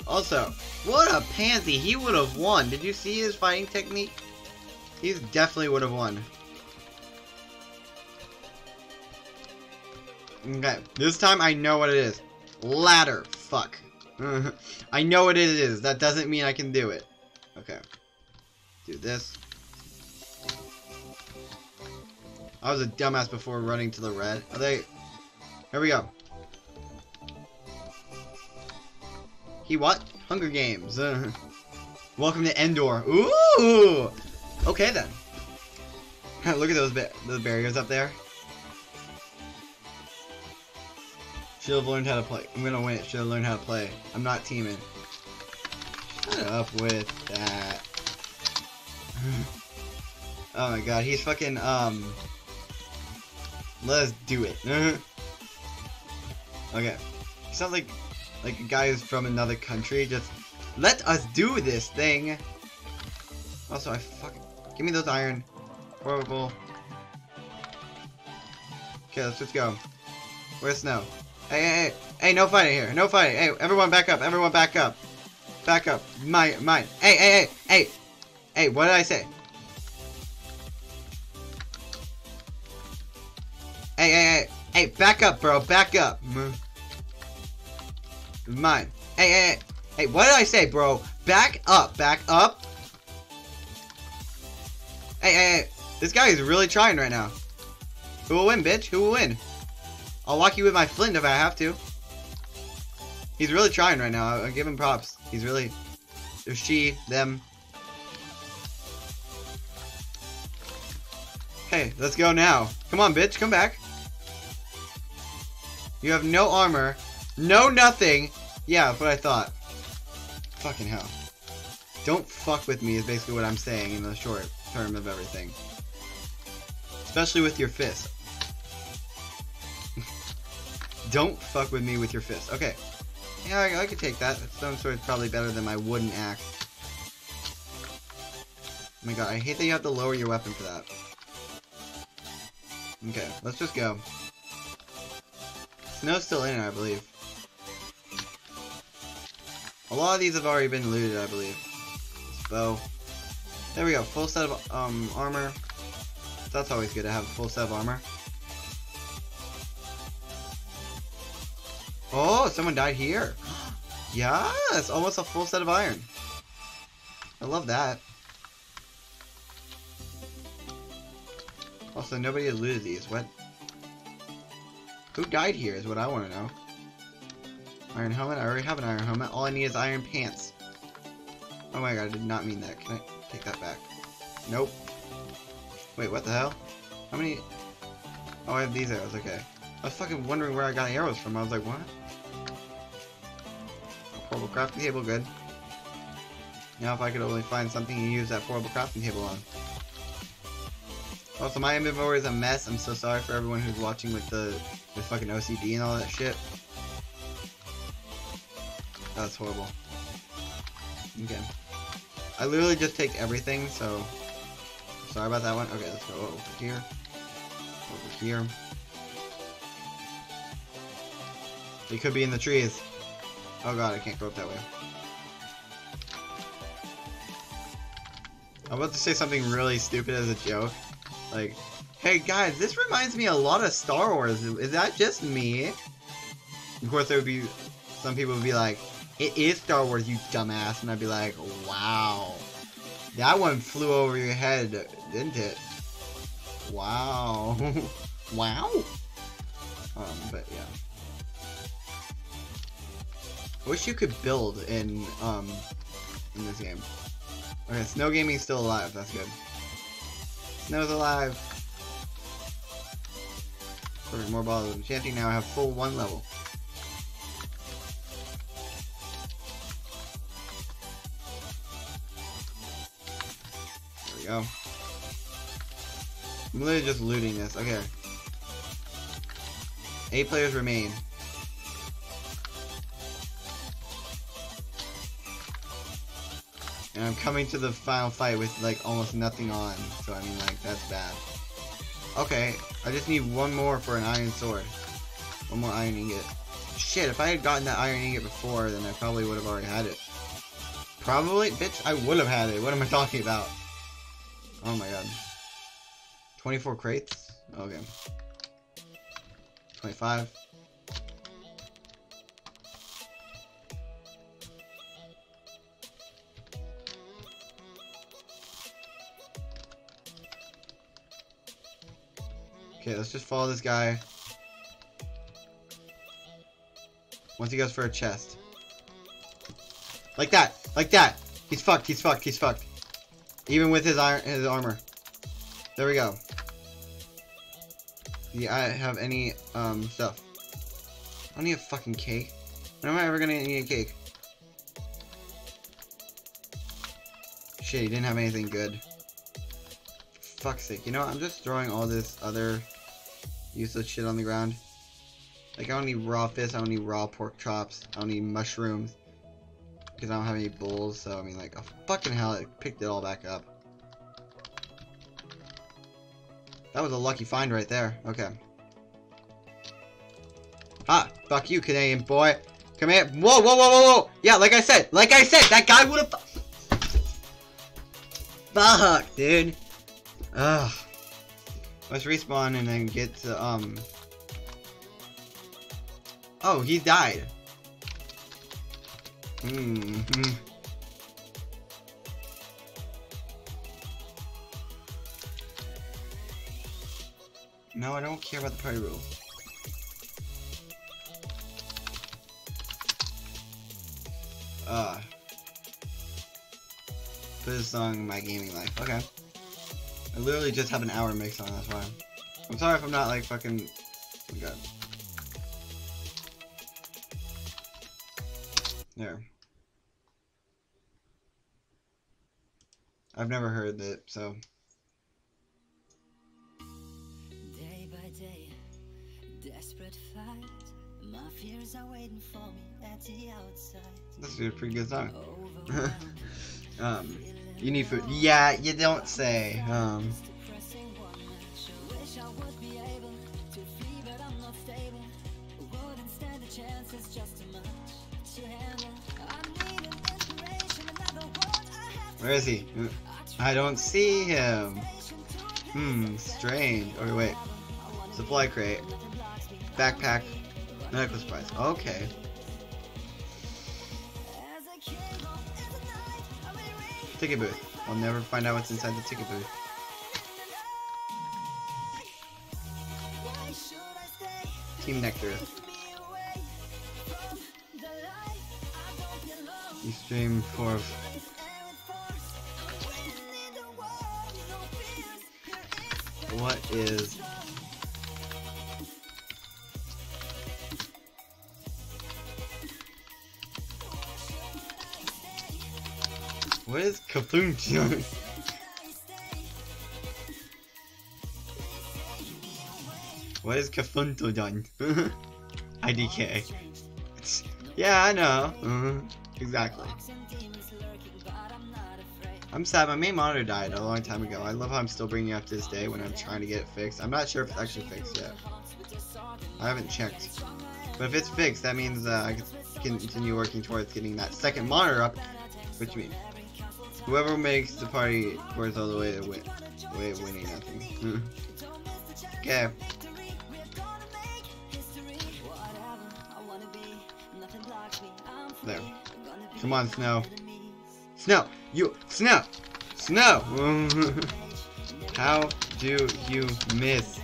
Also, what a pansy! He would have won. Did you see his fighting technique? He definitely would have won. Okay, this time I know what it is. Ladder. Fuck. I know what it is. That doesn't mean I can do it. Okay. Do this. I was a dumbass before running to the red. Are they... Here we go. He what? Hunger Games. Welcome to Endor. Ooh! Okay then. Look at those ba those barriers up there. Should have learned how to play. I'm gonna win it. Should have learned how to play. I'm not teaming. Shut up with that. oh my god, he's fucking, um... Let's do it. okay. Sounds like, like a guy who's from another country, just... Let us do this thing! Also, I fucking... Give me those iron. Horrible. Okay, let's just go. Where's Snow? Hey, hey, hey, hey, no fighting here. No fighting. Hey, everyone back up. Everyone back up. Back up. Mine, mine. Hey, hey, hey, hey. Hey, what did I say? Hey, hey, hey. Hey, back up, bro. Back up. Mine. Hey, hey, hey. Hey, what did I say, bro? Back up. Back up. Hey, hey, hey. This guy is really trying right now. Who will win, bitch? Who will win? I'll walk you with my flint if I have to. He's really trying right now. I'll give him props. He's really... There's she, them. Hey, let's go now. Come on, bitch. Come back. You have no armor. No nothing. Yeah, what I thought. Fucking hell. Don't fuck with me is basically what I'm saying in the short term of everything. Especially with your fist. Don't fuck with me with your fist. Okay. Yeah, I, I could take that. Stone sword's probably better than my wooden axe. Oh my god, I hate that you have to lower your weapon for that. Okay, let's just go. Snow's still in I believe. A lot of these have already been looted, I believe. Bow. There we go, full set of um, armor. That's always good to have a full set of armor. Oh, someone died here. yes, almost a full set of iron. I love that. Also, nobody has looted these. What? Who died here is what I want to know. Iron helmet? I already have an iron helmet. All I need is iron pants. Oh my god, I did not mean that. Can I take that back? Nope. Wait, what the hell? How many... Oh, I have these arrows. Okay. I was fucking wondering where I got arrows from. I was like, what? Portable crafting table, good. Now if I could only find something to use that portable crafting table on. Also, my inventory is a mess. I'm so sorry for everyone who's watching with the with fucking OCD and all that shit. That's horrible. Okay. I literally just take everything, so sorry about that one. Okay, let's go over here. Over here. It could be in the trees. Oh god, I can't go up that way. I'm about to say something really stupid as a joke. Like, hey guys, this reminds me a lot of Star Wars. Is that just me? Of course, there would be some people would be like, "It is Star Wars, you dumbass," and I'd be like, "Wow, that one flew over your head, didn't it? Wow, wow." Um, but yeah. I wish you could build in um in this game. Okay, SnowGaming's still alive. That's good. Snow's alive. Perfect. More balls of enchanting. Now I have full one level. There we go. I'm literally just looting this. Okay. Eight players remain. And I'm coming to the final fight with like almost nothing on. So I mean like that's bad. Okay, I just need one more for an iron sword. One more iron ingot. Shit, if I had gotten that iron ingot before, then I probably would have already had it. Probably? Bitch, I would have had it. What am I talking about? Oh my god. 24 crates? Okay. 25. Okay, let's just follow this guy. Once he goes for a chest. Like that! Like that! He's fucked, he's fucked, he's fucked. Even with his iron his armor. There we go. Yeah, I have any um stuff. I don't need a fucking cake. When am I ever gonna need a cake? Shit, he didn't have anything good. fuck's sake. You know, what? I'm just throwing all this other useless shit on the ground. Like, I don't need raw fish, I don't need raw pork chops, I don't need mushrooms. Because I don't have any bowls, so I mean, like, oh, fucking hell, it picked it all back up. That was a lucky find right there. Okay. Ah, fuck you, Canadian boy. Come here. Whoa, whoa, whoa, whoa, whoa. Yeah, like I said, like I said, that guy would have. Fuck, dude. Ugh. Let's respawn and then get to, um... Oh, he died. Hmm. No, I don't care about the party rule. Uh. Put this song in my gaming life. Okay. I literally just have an hour mix on, that's why. I'm sorry if I'm not like fucking... Oh god. There. I've never heard that, so... Day by day, desperate fight. My fears are waiting for me at the outside. That's a pretty good song. Overwhelmed, um, You need food. Yeah, you don't say. Um, where is he? I don't see him. Hmm, strange. Okay, wait. Supply crate. Backpack. Necklace prize. Okay. Ticket booth. I'll never find out what's inside the ticket booth. Team Nectar. Keep me away from the What is Kaploon? what is Kafuntodon? IDK. Yeah, I know. Exactly. lurking, but I'm. I'm sad. My main monitor died a long time ago. I love how I'm still bringing it up to this day when I'm trying to get it fixed. I'm not sure if it's actually fixed yet. I haven't checked. But if it's fixed, that means uh, I can continue working towards getting that second monitor up, which means whoever makes the party worth all the way to win, way of winning nothing. okay. There. Come on, Snow. Snow! You! Snow! Snow! How do you miss?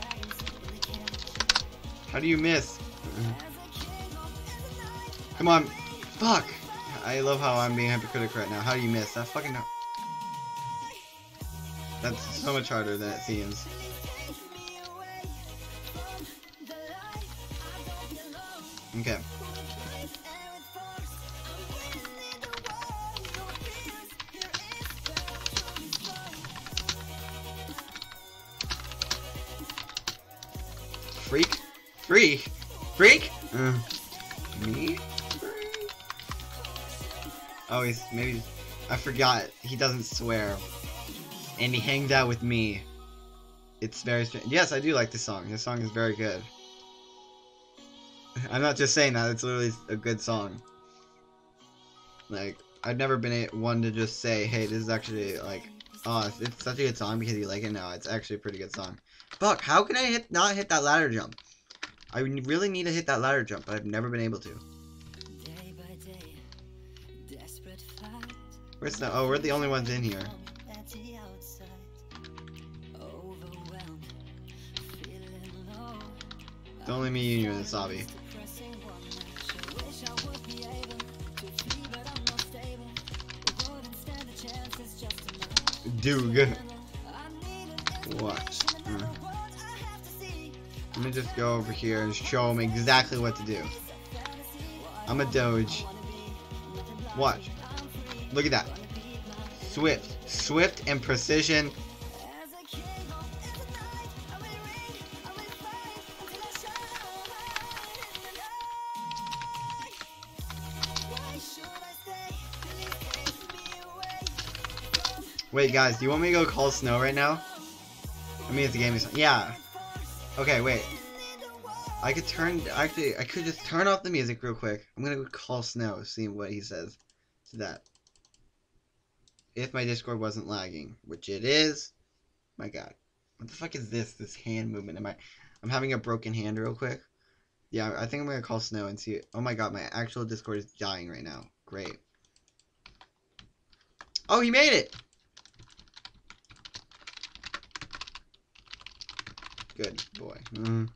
How do you miss? Come on! Fuck! I love how I'm being hypocritical right now. How do you miss? That fucking. That's so much harder than it seems. Okay. Freak? Freak? Freak? Uh, Oh, he's maybe. I forgot. He doesn't swear. And he hangs out with me. It's very. Yes, I do like this song. This song is very good. I'm not just saying that. It's literally a good song. Like I've never been one to just say, "Hey, this is actually like, oh, it's- it's such a good song because you like it." No, it's actually a pretty good song. Fuck, how can I hit not hit that ladder jump? I really need to hit that ladder jump, but I've never been able to. Where's the? Oh, we're the only ones in here. The only me and you in this lobby. An What? see. Let me just go over here and show him exactly what to do. I'm a Doge. Watch. Look at that. Swift. Swift and precision. The the. Wait, guys, do you want me to go call Snow right now? I mean, it's a gaming song. Yeah. Okay, wait. I could turn. Actually, I could just turn off the music real quick. I'm gonna go call Snow, see what he says to that. If my Discord wasn't lagging, which it is. My God, what the fuck is this? This hand movement? Am I? I'm having a broken hand real quick. Yeah, I think I'm gonna call Snow and see. Oh my God, my actual Discord is dying right now. Great. Oh, he made it. Good boy. Mm.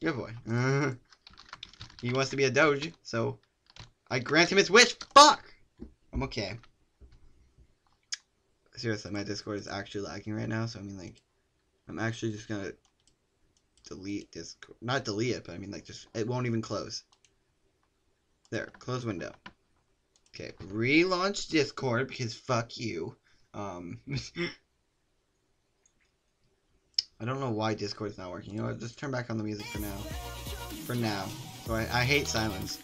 Good boy. Mm. He wants to be a doge, so I grant him his wish. Fuck! I'm okay. Seriously, my Discord is actually lagging right now, so I mean, like, I'm actually just gonna delete Discord. Not delete it, but I mean, like, just, it won't even close. There, close window. Okay, relaunch Discord because fuck you. Um, I don't know why Discord's not working. You know what? Just turn back on the music for now. For now. So I, I hate silence.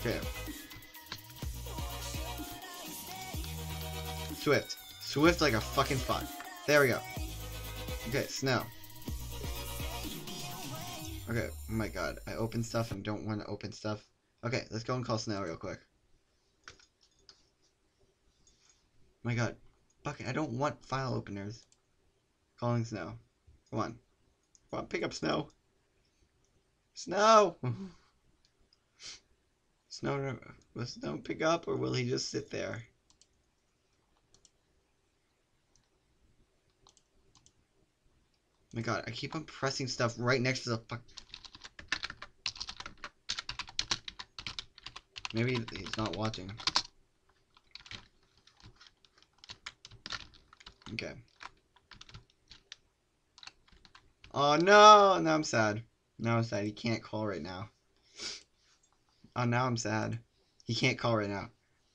Okay. Swift. Swift like a fucking fuck. There we go. Okay, snow. Okay, oh my god. I open stuff and don't want to open stuff. Okay, let's go and call Snow real quick. Oh my god. Fuck it, I don't want file openers. Calling Snow. Come on. Come on, pick up Snow. Snow! Snow, uh, will Snow pick up or will he just sit there? My god, I keep on pressing stuff right next to the fuck. Maybe he's not watching. Okay. Oh no! Now I'm sad. Now I'm sad. He can't call right now. Oh, now I'm sad. He can't call right now.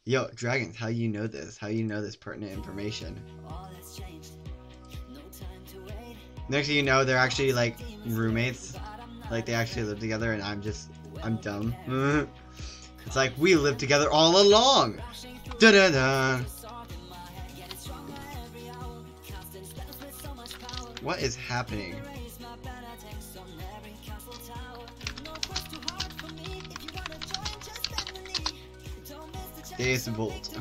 Yo, Dragons, how you know this? How you know this pertinent information? Next thing you know, they're actually like roommates. Like they actually live together, and I'm just, I'm dumb. it's like we lived together all along. Da da da. What is happening? Days Bolt.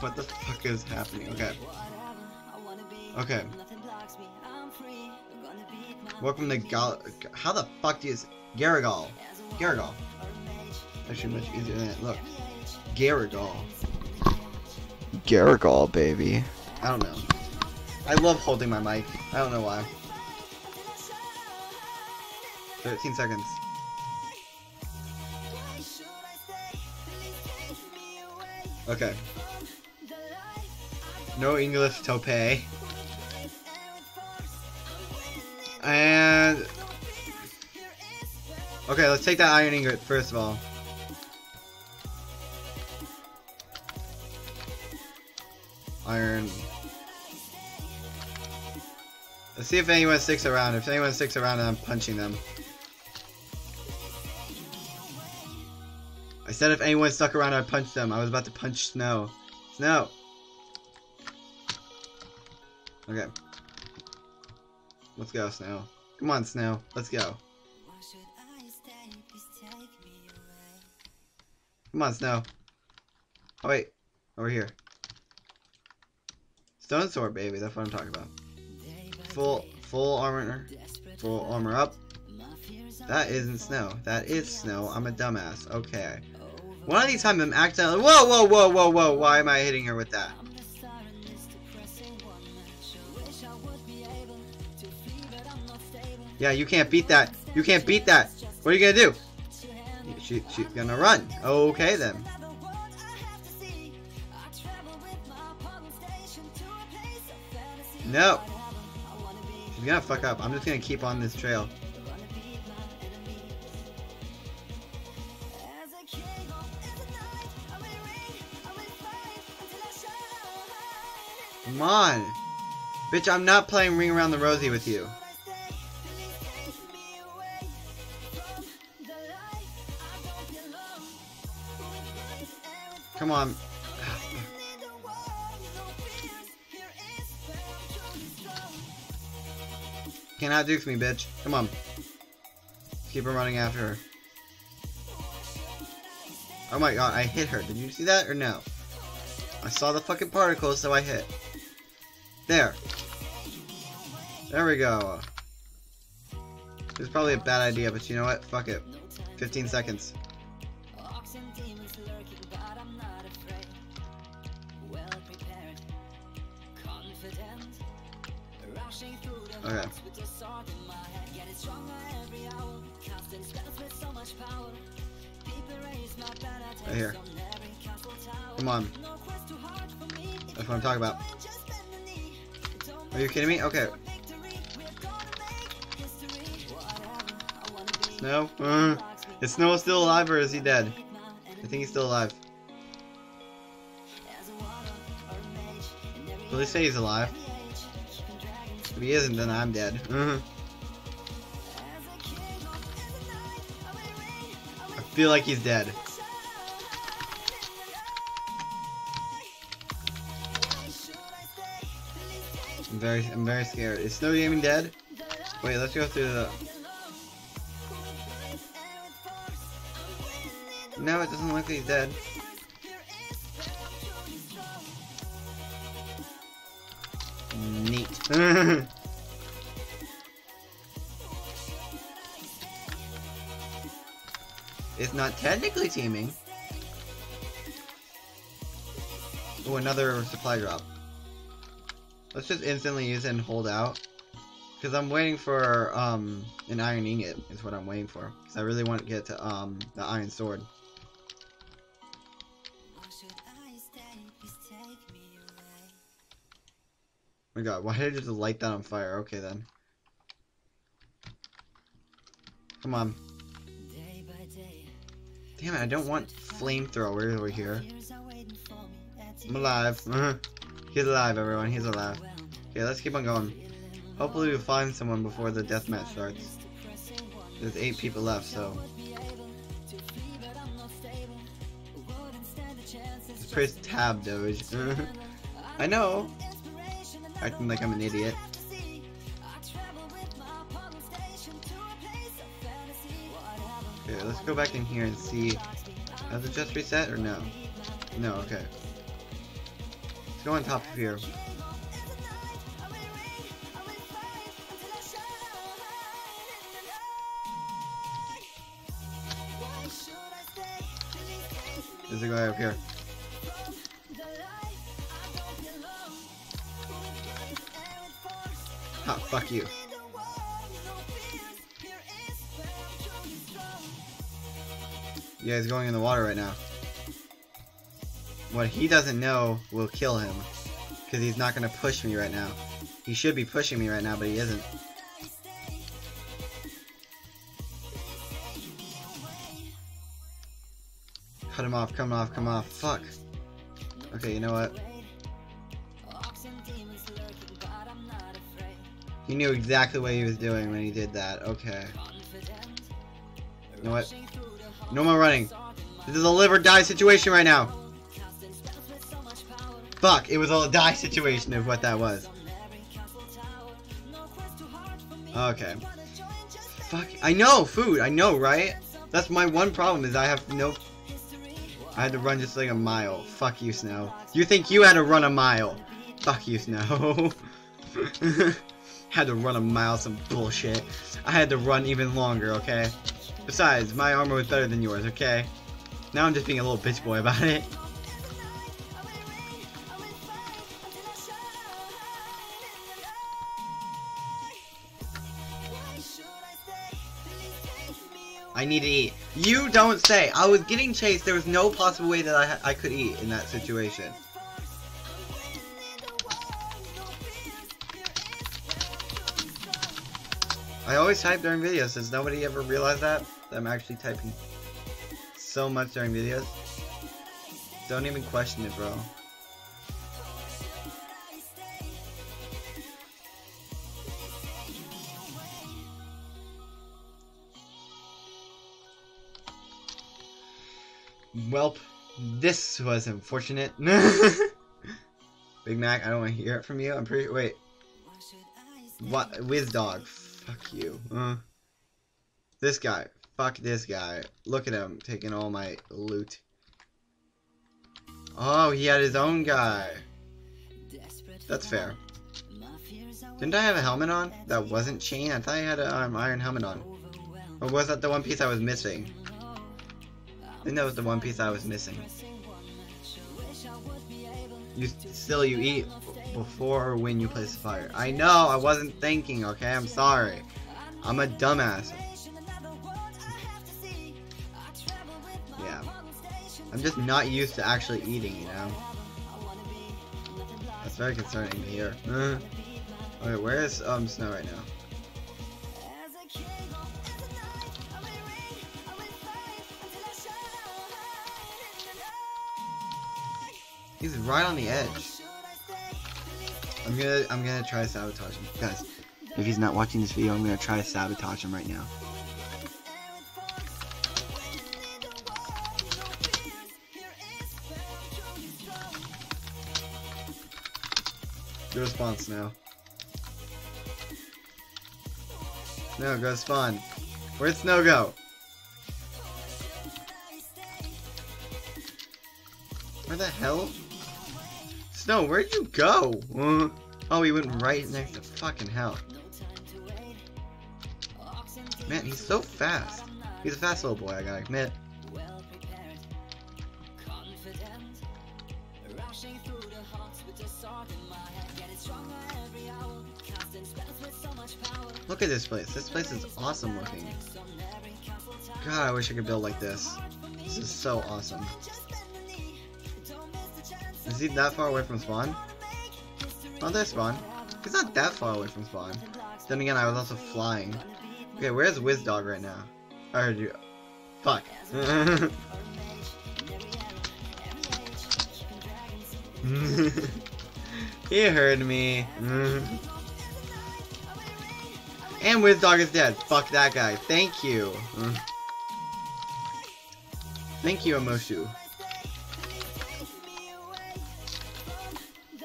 What the fuck is happening? Okay. Okay. Welcome to Gal. How the fuck do you. Garagal. Garagal. Actually, much easier than it looks. Garagal. Garagal, baby. I don't know. I love holding my mic. I don't know why. 13 seconds. Okay. No English tope. And okay, let's take that iron ingot first of all. Iron. Let's see if anyone sticks around. If anyone sticks around, I'm punching them. I said if anyone stuck around, I'd punch them. I was about to punch Snow. Snow! Okay. Let's go, Snow. Come on, Snow. Let's go. Come on, Snow. Oh, wait. Over here. Stone sword, baby. That's what I'm talking about. Full, full armor. Full armor up. That isn't Snow. That is Snow. I'm a dumbass. Okay. One of these times I'm accidentally. Whoa, whoa, whoa, whoa, whoa. Why am I hitting her with that? Yeah, you can't beat that. You can't beat that. What are you gonna do? She, she's gonna run. Okay then. No. She's gonna fuck up. I'm just gonna keep on this trail. Come on. Bitch, I'm not playing Ring Around the Rosie with you. Truly strong. Cannot dukes me, bitch. Come on. Keep her running after her. Oh my god, I hit her. Did you see that or no? I saw the fucking particles, so I hit. There. There we go. It was probably a bad idea, but you know what? Fuck it. 15 seconds. Banner, Right here. Come on. No That's what I'm talking about. Are you kidding me? Okay. Snow? Uh, is Snow still alive or is he dead? I think he's still alive. Well, they say he's alive. If he isn't, then I'm dead. Uh, I feel like he's dead. I'm very, I'm very scared. Is SnowGaming dead? Wait, let's go through the. No, it doesn't look like he's dead. it's not technically teaming. Oh, another supply drop. Let's just instantly use it and hold out. Because I'm waiting for um, an iron ingot, is what I'm waiting for. Because I really want to get to um, the iron sword. My god, why did I just light that on fire? Okay then. Come on. Damn it, I don't want flamethrower over here. I'm alive. Uh-huh. He's alive, everyone. He's alive. Okay, let's keep on going. Hopefully we find someone before the deathmatch starts. There's eight people left, so... Press tab, Doge. I know! Acting like I'm an idiot. Okay, let's go back in here and see. Has it just reset or no? No, okay. Let's go on top of here. There's a guy up here. Ha, fuck you. Yeah, he's going in the water right now. What he doesn't know will kill him. Because he's not going to push me right now. He should be pushing me right now, but he isn't. Cut him off, come off, come off. Fuck. Okay, you know what? He knew exactly what he was doing when he did that. Okay. You know what? No more running. This is a live or die situation right now. Fuck, it was all a die situation of what that was. Okay. fuck? I know, food. I know, right? That's my one problem is I have no... I had to run just like a mile. Fuck you, Snow. You think you had to run a mile? Fuck you, Snow. had to run a mile, some bullshit. I had to run even longer, okay? Besides, my armor was better than yours, okay? Now I'm just being a little bitch boy about it. I need to eat. You don't say. I was getting chased. There was no possible way that I, I could eat in that situation. I always type during videos. Does nobody ever realize that? I'm actually typing so much during videos? Don't even question it, bro. Welp, this was unfortunate. Big Mac, I don't want to hear it from you. I'm pretty. Wait. What? Wiz Dog. Fuck you. Uh, this guy. Fuck this guy. Look at him taking all my loot. Oh, he had his own guy. That's fair. Didn't I have a helmet on? That wasn't chain? I thought I had an um, iron helmet on. Or was that the one piece I was missing? I think that was the one piece I was missing. You still you eat before or when you place fire. I know, I wasn't thinking, okay? I'm sorry. I'm a dumbass. Yeah. I'm just not used to actually eating, you know? That's very concerning to hear. okay, where is um Snow right now? He's right on the edge. I'm gonna I'm gonna try to sabotage him. Guys, if he's not watching this video, I'm gonna try to sabotage him right now. Go response now. No, go spawn. Where'd Snow go? Where the hell? Snow, where'd you go? Uh, oh, he went right next to fucking hell. Man, he's so fast. He's a fast little boy, I gotta admit. Look at this place. This place is awesome looking. God, I wish I could build like this. This is so awesome. Is he that far away from spawn? Oh, there's spawn. He's not that far away from spawn. Then again, I was also flying. Okay, where's Wizdog right now? I heard you. Fuck. he heard me. and Wizdog is dead. Fuck that guy. Thank you. Thank you, Amoshu.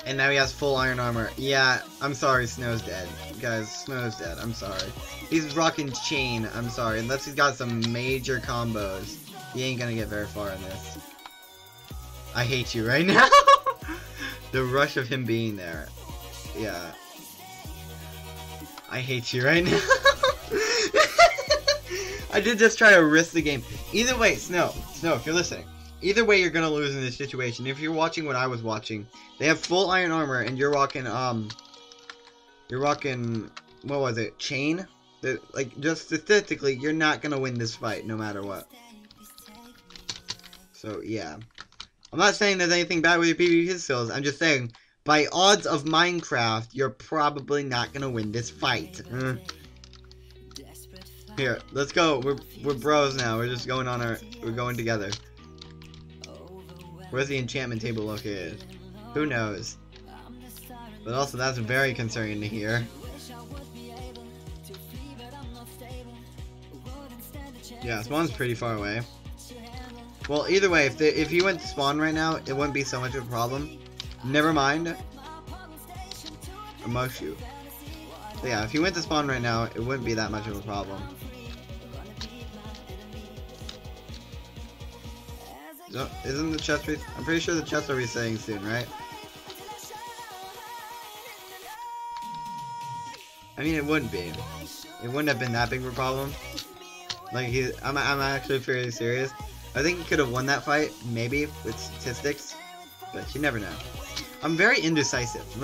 And now he has full iron armor. Yeah, I'm sorry, Snow's dead. Guys, Snow's dead. I'm sorry. He's rocking chain. I'm sorry. Unless he's got some major combos, he ain't gonna get very far in this. I hate you right now. the rush of him being there. Yeah. I hate you right now. I did just try to risk the game. Either way, Snow, Snow, if you're listening, either way you're gonna lose in this situation. If you're watching what I was watching, they have full iron armor and you're rocking um you're rocking what was it, chain? Like just statistically you're not gonna win this fight no matter what. So yeah. I'm not saying there's anything bad with your PvP skills, I'm just saying by odds of Minecraft, you're probably not gonna win this fight. Uh. Here, let's go. We're we're bros now. We're just going on our we're going together. Where's the enchantment table located? Who knows? But also, that's very concerning to hear. Yeah, spawn's pretty far away. Well, either way, if, they, if he went to spawn right now, it wouldn't be so much of a problem. Never mind. Amoshu. But yeah, if you went to spawn right now, it wouldn't be that much of a problem. No, isn't the chest re- I'm pretty sure the chest will be saying soon, right? I mean, it wouldn't be. It wouldn't have been that big of a problem. Like, he, I'm, I'm actually fairly serious. I think he could have won that fight, maybe, with statistics. But you never know. I'm very indecisive.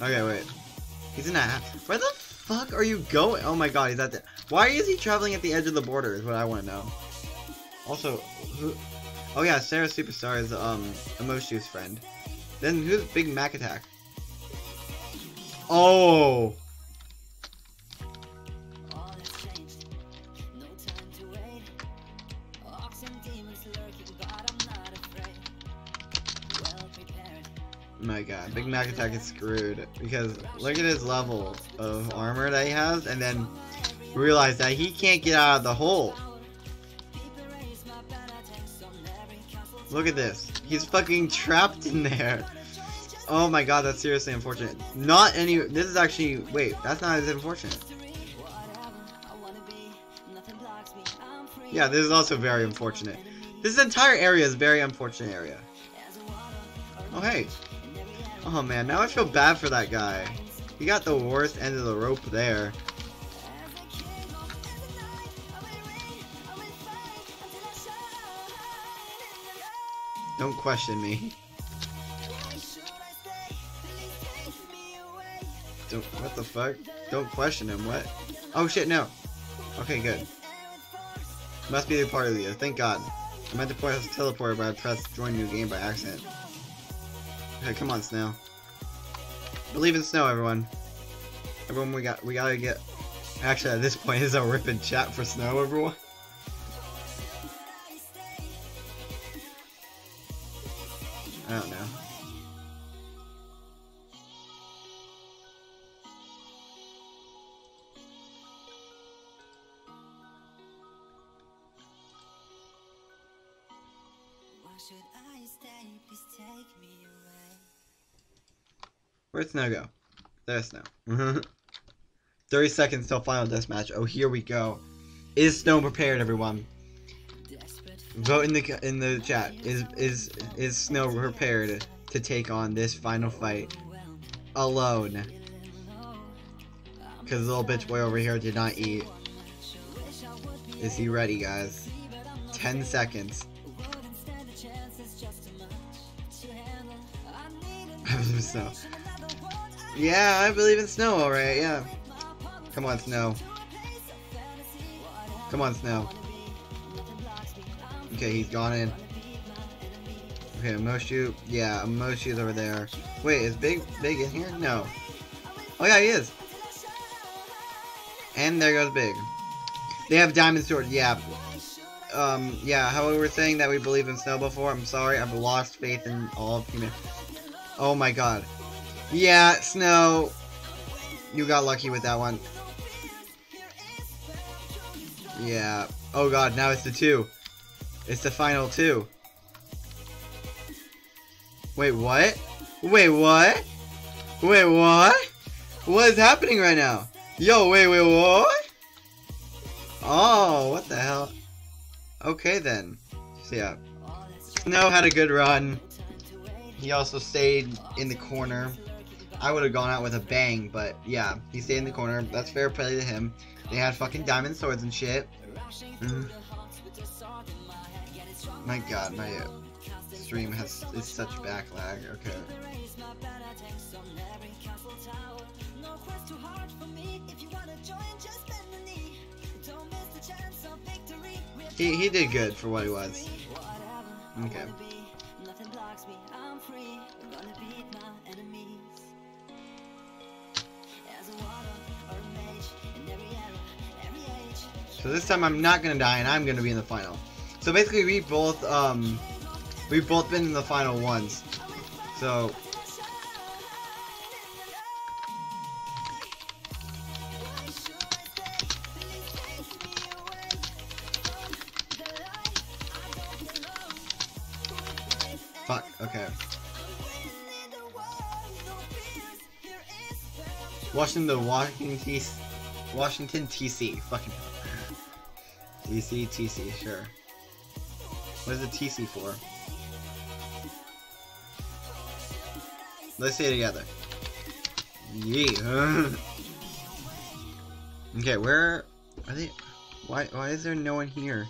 okay, wait. He's in that. Where the fuck are you going? Oh my god, he's at the. Why is he traveling at the edge of the border? Is what I want to know. Also, who? Oh yeah, Sarah Superstar is um Emoshu's friend. Then who's Big Mac Attack? Oh. My god, Big Mac Attack is screwed because look at his level of armor that he has, and then realize that he can't get out of the hole. Look at this. He's fucking trapped in there. Oh my god, that's seriously unfortunate. Not any. This is actually. Wait, that's not as unfortunate. Yeah, this is also very unfortunate. This entire area is very unfortunate area. Oh hey. Oh man, now I feel bad for that guy. He got the worst end of the rope there. Don't question me. Don't, what the fuck? Don't question him, what? Oh shit, no. Okay, good. Must be the part of the thank god. I meant to press teleport, but I pressed join new game by accident. Okay, come on, Snow. Believe in Snow, everyone. Everyone, we got, we gotta get... Actually, at this point, is a ripping chat for Snow, everyone. Where'd Snow go? There's Snow. Mm-hmm. 30 seconds till final death match. Oh, here we go. Is Snow prepared, everyone? Vote in the in the chat. Is is is Snow prepared to take on this final fight alone? Because little bitch boy over here did not eat. Is he ready, guys? 10 seconds. Snow. Yeah, I believe in Snow, alright, yeah. Come on, Snow. Come on, Snow. Okay, he's gone in. Okay, Moshu. Yeah, Moshu's over there. Wait, is Big Big in here? No. Oh yeah, he is. And there goes Big. They have diamond sword. Yeah. Um. Yeah. How we were saying that we believe in snow before. I'm sorry. I've lost faith in all of human. Oh my God. Yeah, snow. You got lucky with that one. Yeah. Oh God. Now it's the two. It's the final two. Wait, what? Wait, what? Wait, what? What is happening right now? Yo, wait, wait, what? Oh, what the hell? Okay then. So yeah. Snow had a good run. He also stayed in the corner. I would have gone out with a bang, but yeah, he stayed in the corner. That's fair play to him. They had fucking diamond swords and shit. Mm. My god, my stream has is such back lag. Okay. He, he did good for what he was. Okay. So this time I'm not gonna die and I'm gonna be in the final. So basically we both um we've both been in the final once. So Fuck, okay. Washington Washington Washington TC. Fucking hell. TC TC, sure. What is the TC for? Let's say it together. Yeah. okay, where are they? Why? Why is there no one here?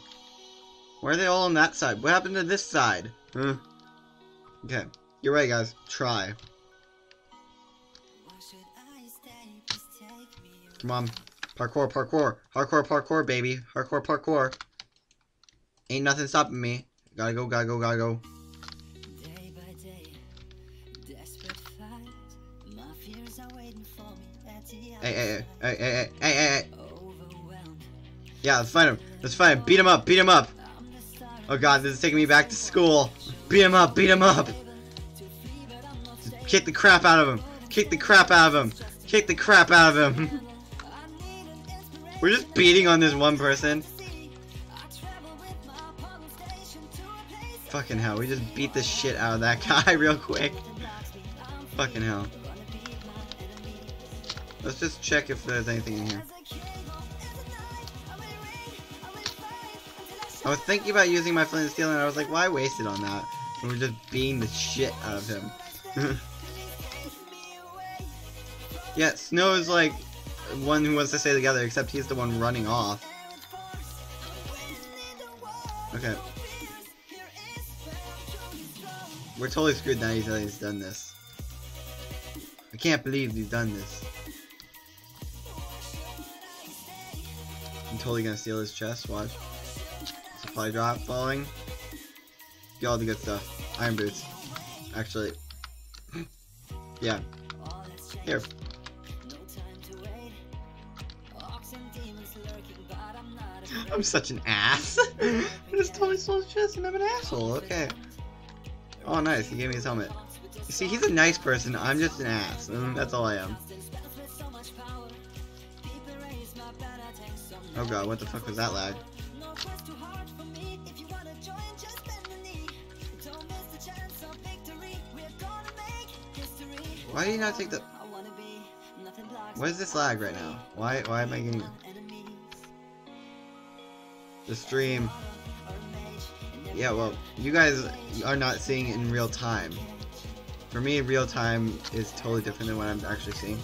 Why are they all on that side? What happened to this side? Huh? Okay, you're right, guys. Try. Come on. Parkour, parkour. Hardcore, parkour, baby. Hardcore, parkour. Ain't nothing stopping me. Gotta go, gotta go, gotta go. Day by day, desperate fight. My fears are waiting for me at the Hey, hey, hey, hey, hey, hey, hey, hey. Yeah, let's find him. Let's find him. Beat him up, beat him up. I'm the star Oh god, this is taking me back to school. Beat him up, beat him up. to flee, but I'm not stable. Kick the crap out of him. Kick the crap out of him. Kick the crap out of him. We're just beating on this one person. Fucking hell, we just beat the shit out of that guy real quick. Fucking hell. Let's just check if there's anything in here. I was thinking about using my flint and steel and I was like, why waste it on that? And we're just beating the shit out of him. yeah, Snow is like one who wants to stay together, except he's the one running off. Okay. We're totally screwed now he's, he's done this. I can't believe he's done this. I'm totally gonna steal his chest, watch. Supply drop falling. Get all the good stuff. Iron boots. Actually. yeah. Here. I'm such an ass. I just totally stole his chest and I'm an asshole. Okay. Oh, nice. He gave me his helmet. You see, he's a nice person. I'm just an ass. Mm, That's all I am. Oh god, what the fuck was that lag? Why do you not take the... What is this lag right now? Why why am I getting. The stream? Yeah, well, you guys are not seeing it in real time. For me, real time is totally different than what I'm actually seeing.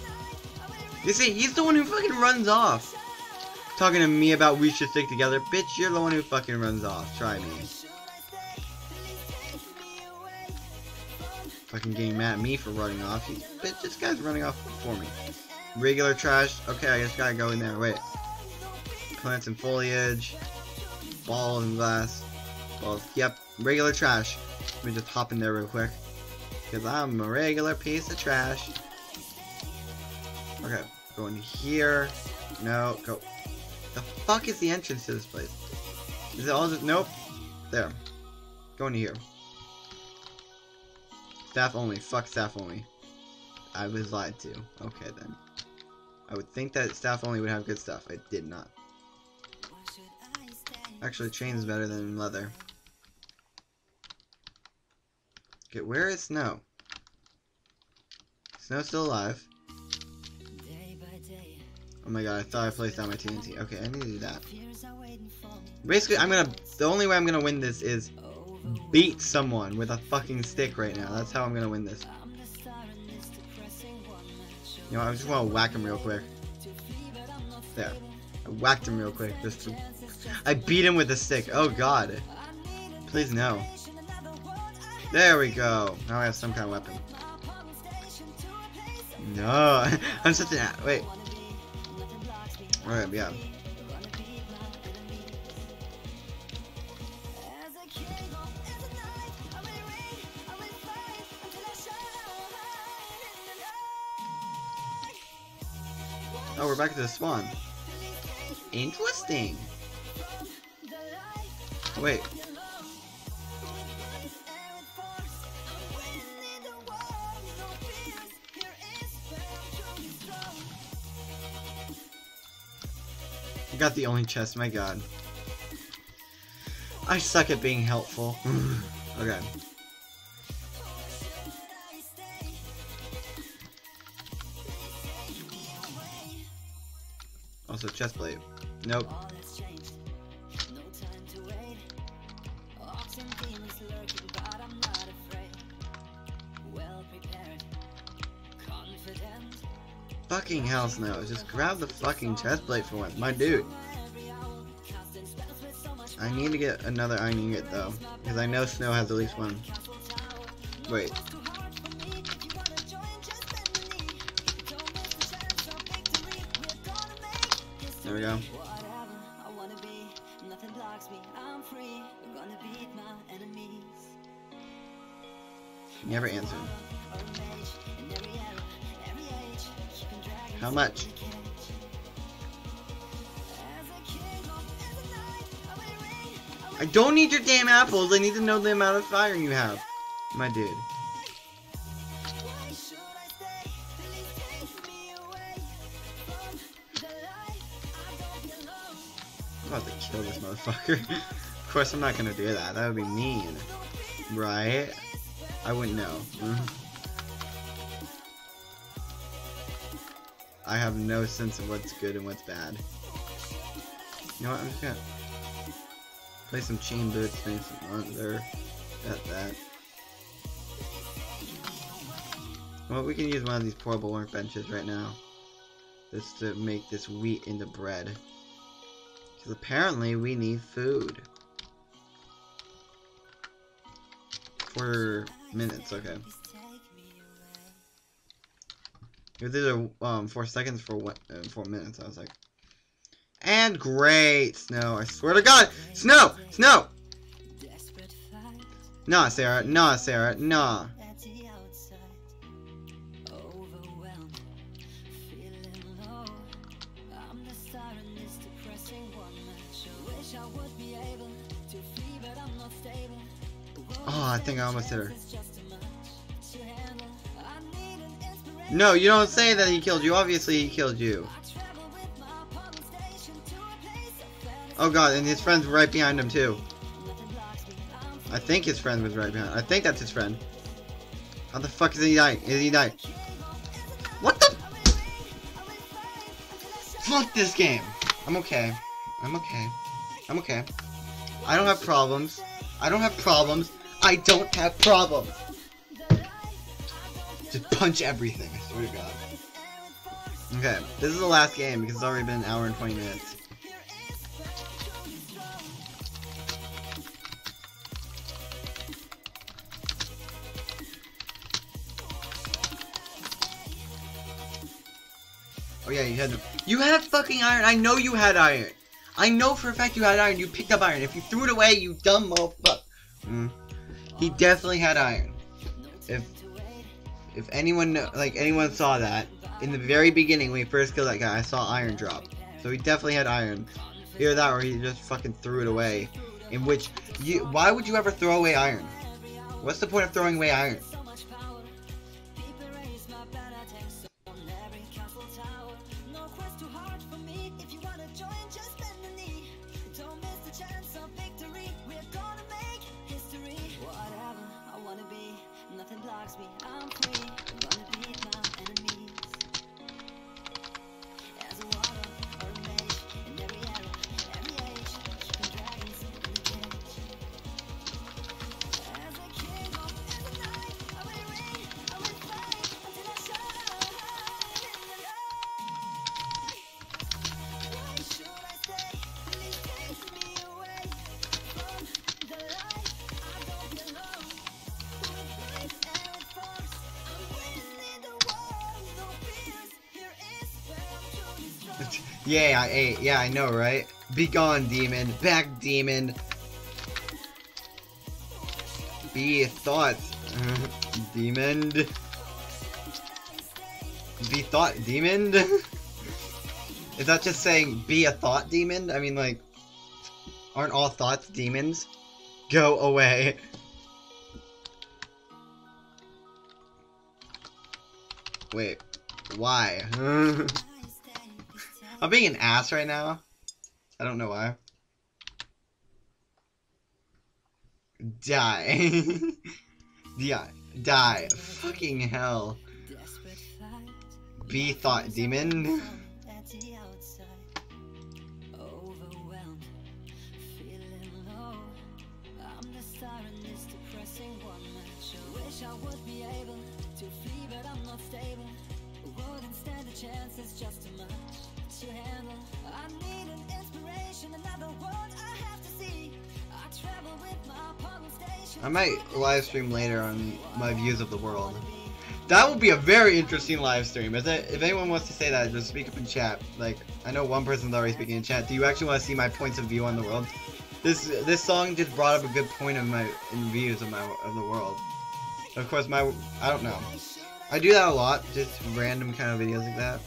You see, he's the one who fucking runs off. Talking to me about we should stick together. Bitch, you're the one who fucking runs off. Try me. Fucking getting mad at me for running off. You, bitch, this guy's running off before me. Regular trash. Okay, I just gotta go in there. Wait. Plants and foliage. Ball and glass. Well, yep, regular trash. Let me just hop in there real quick. Because I'm a regular piece of trash. Okay, go in here. No, go. The fuck is the entrance to this place? Is it all just. Nope. There. Go into here. Staff only. Fuck staff only. I was lied to. Okay then. I would think that staff only would have good stuff. I did not. Actually, chain is better than leather. Okay, where is Snow? Snow still alive? Oh my god, I thought I placed down my TNT. Okay, I need to do that. Basically, I'm gonna. The only way I'm gonna win this is beat someone with a fucking stick right now. That's how I'm gonna win this. You know, I just wanna whack him real quick. There. I whacked him real quick. Just to, I beat him with a stick. Oh god. Please no. There we go. Now I have some kind of weapon. No, I'm such an. Wait. Alright, yeah. Oh, we're back to the spawn. Interesting. Strong. I got the only chest, my god. I suck at being helpful. okay. Also, chest plate. Nope. Fucking hell, Snow. Just grab the fucking chest plate for once. My dude. I need to get another iron ingot though. Because I know Snow has at least one. Wait. There we go. Never answered. How much? I don't need your damn apples. I need to know the amount of fire you have. My dude. I'm about to kill this motherfucker. of course, I'm not gonna do that. That would be mean. Right? I wouldn't know. Mhm. I have no sense of what's good and what's bad. You know what? I'm just gonna play some chain boots, maybe some under. That, that. Well, we can use one of these portable workbenches right now. Just to make this wheat into bread. Because apparently we need food. For minutes, okay. These are um four seconds for what uh, four minutes, I was like. And great snow! I swear to God, snow, snow! Nah, Sarah, nah, Sarah, nah. Oh, I think I almost hit her. No, you don't say that he killed you. Obviously, he killed you. Oh God, and his friend's right behind him too. I think his friend was right behind. I think that's his friend. How the fuck is he dying? Is he dying? What the? Fuck this game. I'm okay. I'm okay. I'm okay. I don't have problems. I don't have problems. I don't have problems. Just punch everything. Swear to God. Okay, this is the last game because it's already been an hour and 20 minutes. Oh yeah, you had you had fucking iron. I know you had iron. I know for a fact you had iron. You picked up iron. If you threw it away, you dumb motherfucker. Mm. He definitely had iron. If if anyone like anyone saw that in the very beginning when he first killed that guy, I saw iron drop. So he definitely had iron. Either that or he just fucking threw it away. In which you why would you ever throw away iron? What's the point of throwing away iron? Yeah, I ate. Yeah, I know, right? Be gone, demon. Back, demon. Be thought. demon. Be thought, demon. Is that just saying be a thought demon? I mean, like, aren't all thoughts demons? Go away. Wait, why? I'm being an ass right now. I don't know why. Die. Die. Die. Fucking hell. Be thought demon. Live stream later on my views of the world. That will be a very interesting live stream. If, that, if anyone wants to say that, just speak up in chat. Like, I know one person's already speaking in chat. Do you actually want to see my points of view on the world? This this song just brought up a good point of my in views of my of the world. Of course, my I don't know. I do that a lot, just random kind of videos like that.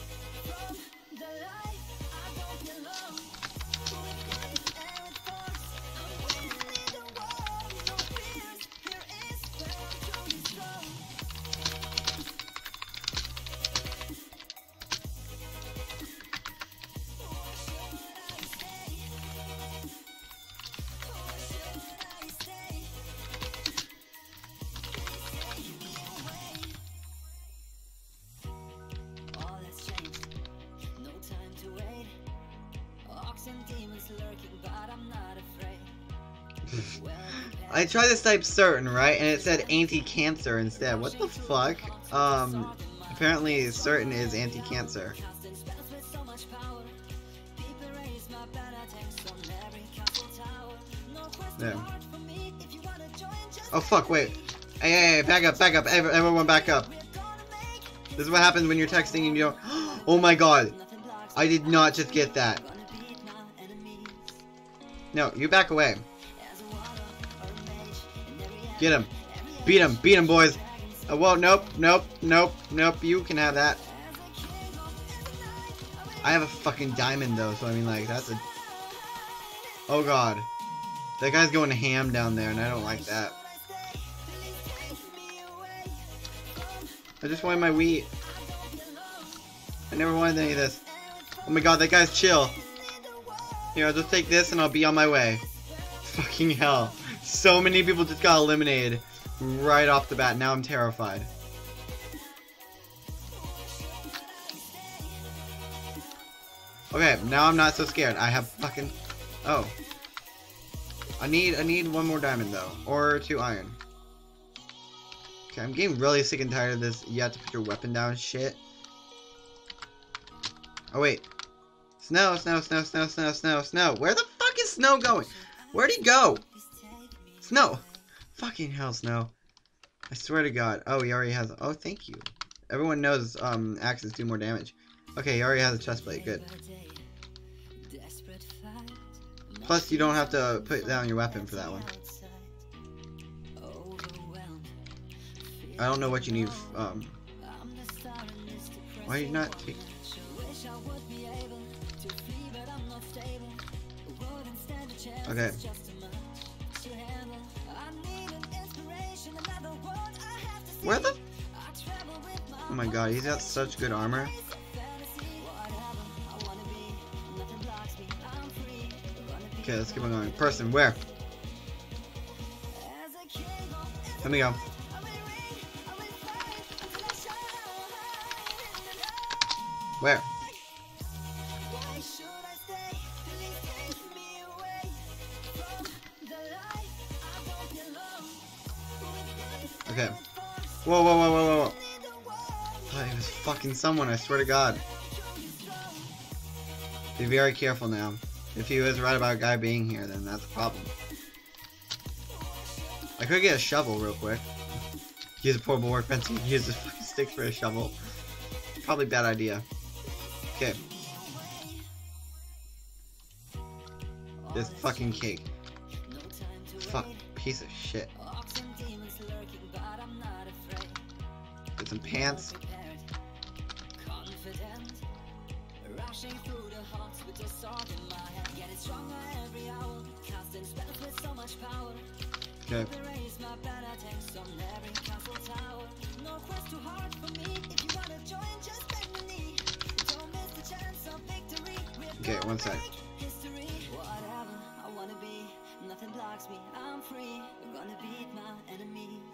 Tried to type certain, right? And it said anti-cancer instead. What the fuck? Um, apparently certain is anti-cancer. Yeah. Oh fuck, wait. Hey, hey, hey, back up, back up, everyone back up. This is what happens when you're texting and you don't- Oh my god. I did not just get that. No, you back away. Get him. Beat him, beat him, boys. Uh, oh, whoa, nope, nope, nope, nope, you can have that. I have a fucking diamond though, so I mean like, that's a... Oh god. That guy's going ham down there and I don't like that. I just wanted my wheat. I never wanted any of this. Oh my god, that guy's chill. Here, I'll just take this and I'll be on my way. Fucking hell. So many people just got eliminated right off the bat. Now I'm terrified. Okay, now I'm not so scared. I have fucking... Oh. I need I need one more diamond though. Or two iron. Okay, I'm getting really sick and tired of this you have to put your weapon down shit. Oh wait. Snow, snow, snow, snow, snow, snow, snow. Where the fuck is snow going? Where'd he go? Snow. Fucking hell, Snow. I swear to God. Oh, he already has. Oh, thank you. Everyone knows um axes do more damage. Okay, he already has a chest plate. Good. Plus, you don't have to put down your weapon for that one. I don't know what you need. Um, why you not? Wish Where the? Oh my God, he's got such good armor. Okay, let's keep on going. Person, where? Let me go. I Whoa, whoa, whoa, whoa, whoa, thought he was fucking someone. I swear to God. Be very careful now. If he was right about a guy being here, then that's a problem. I could get a shovel real quick. Use a portable workbench and use the fucking sticks for a shovel. Probably bad idea. Okay. This fucking cake. Fuck. Piece of shit. So much power. Okay. Okay, one sec. make history. Whatever I wanna be, nothing blocks me. I'm free. I'm gonna beat my enemies.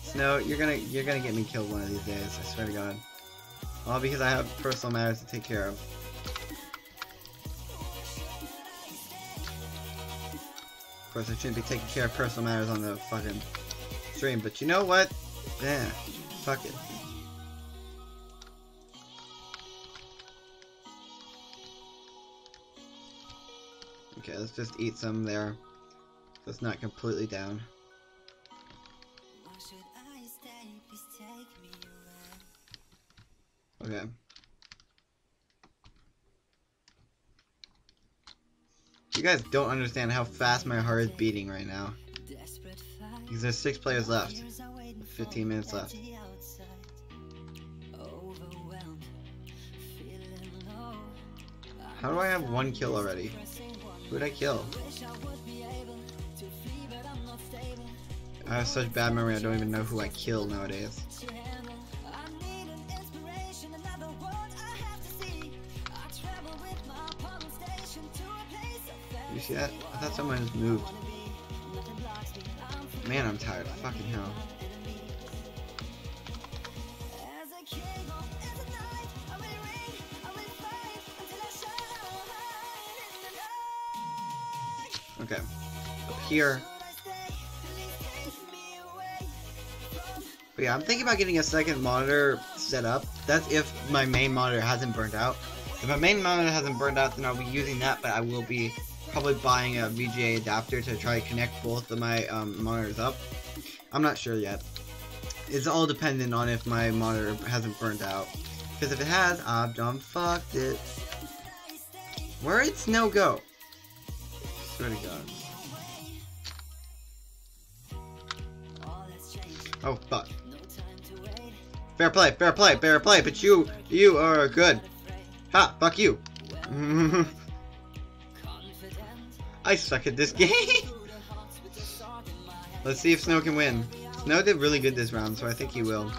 Snow, you're gonna you're gonna get me killed one of these days, I swear to god. All because I have personal matters to take care of. Of course, I shouldn't be taking care of personal matters on the fucking stream, but you know what? Yeah, fuck it. Okay, let's just eat some there. It's not completely down. Okay. You guys don't understand how fast my heart is beating right now. Because there's six players left. Years are waiting 15 minutes left. How do I have one kill already? Who'd I kill? I have such bad memory I don't even know who I killed nowadays. You see that? I thought someone just moved. Man, I'm tired. Fucking hell. Okay. Up here. But yeah, I'm thinking about getting a second monitor set up. That's if my main monitor hasn't burned out. If my main monitor hasn't burned out, then I'll be using that, but I will be probably buying a VGA adapter to try to connect both of my um, monitors up. I'm not sure yet. It's all dependent on if my monitor hasn't burned out. Because if it has, I've done fucked it. Where it's no go? Swear to God. Oh, fuck. Fair play, fair play, fair play, but you, you are good. Ha, fuck you. I suck at this game. Let's see if Snow can win. Snow did really good this round, so I think he will.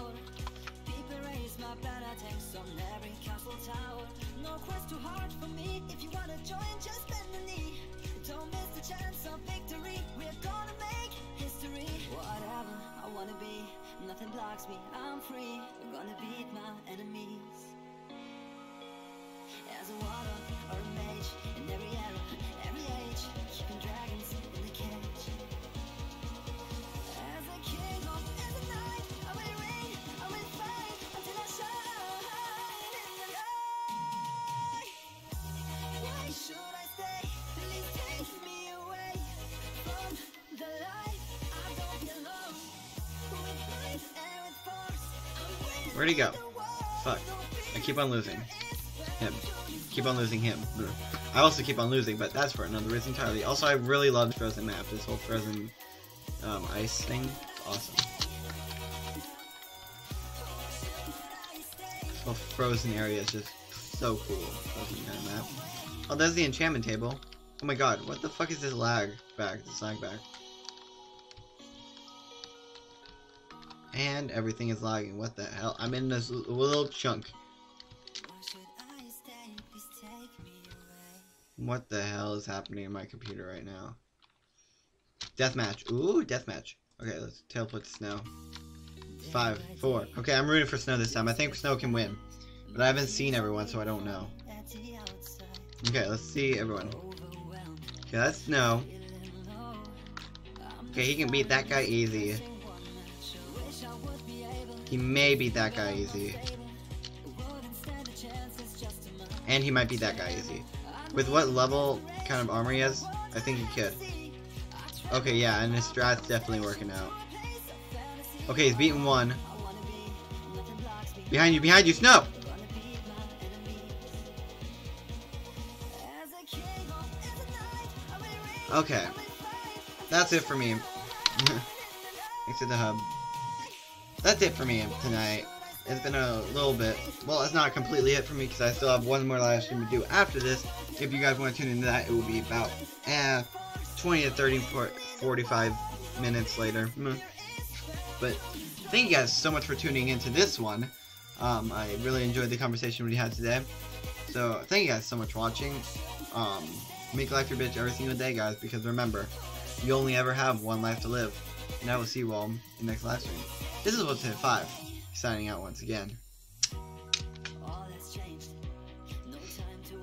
Keep on losing. Him. Keep on losing him. I also keep on losing, but that's for another reason entirely. Also, I really love the Frozen map. This whole Frozen um, ice thing. Awesome. This whole Frozen area is just so cool. Frozen kind of map. Oh, there's the enchantment table. Oh my god, what the fuck is this lag back? This lag back. And everything is lagging. What the hell? I'm in this little chunk. What the hell is happening in my computer right now? Deathmatch. Ooh, deathmatch. Okay, let's teleport to Snow. Five, four. Okay, I'm rooting for Snow this time. I think Snow can win. But I haven't seen everyone, so I don't know. Okay, let's see everyone. Okay, that's Snow. Okay, he can beat that guy easy. He may beat that guy easy. And he might beat that guy easy. With what level kind of armor he has, I think he could. Okay, yeah, and his strat's definitely working out. Okay, he's beaten one. Behind you, behind you, Snow! Okay. That's it for me. Exit the hub. That's it for me tonight. It's been a little bit. Well, it's not completely it for me because I still have one more live stream to do after this. If you guys want to tune into that, it will be about eh, 20 to 30, 45 minutes later. Mm. But thank you guys so much for tuning into this one. Um, I really enjoyed the conversation we had today. So thank you guys so much for watching. Um, make life your bitch every single day, guys, because remember, you only ever have one life to live. And I will see you all in the next live stream. This is What's Hit 5, signing out once again.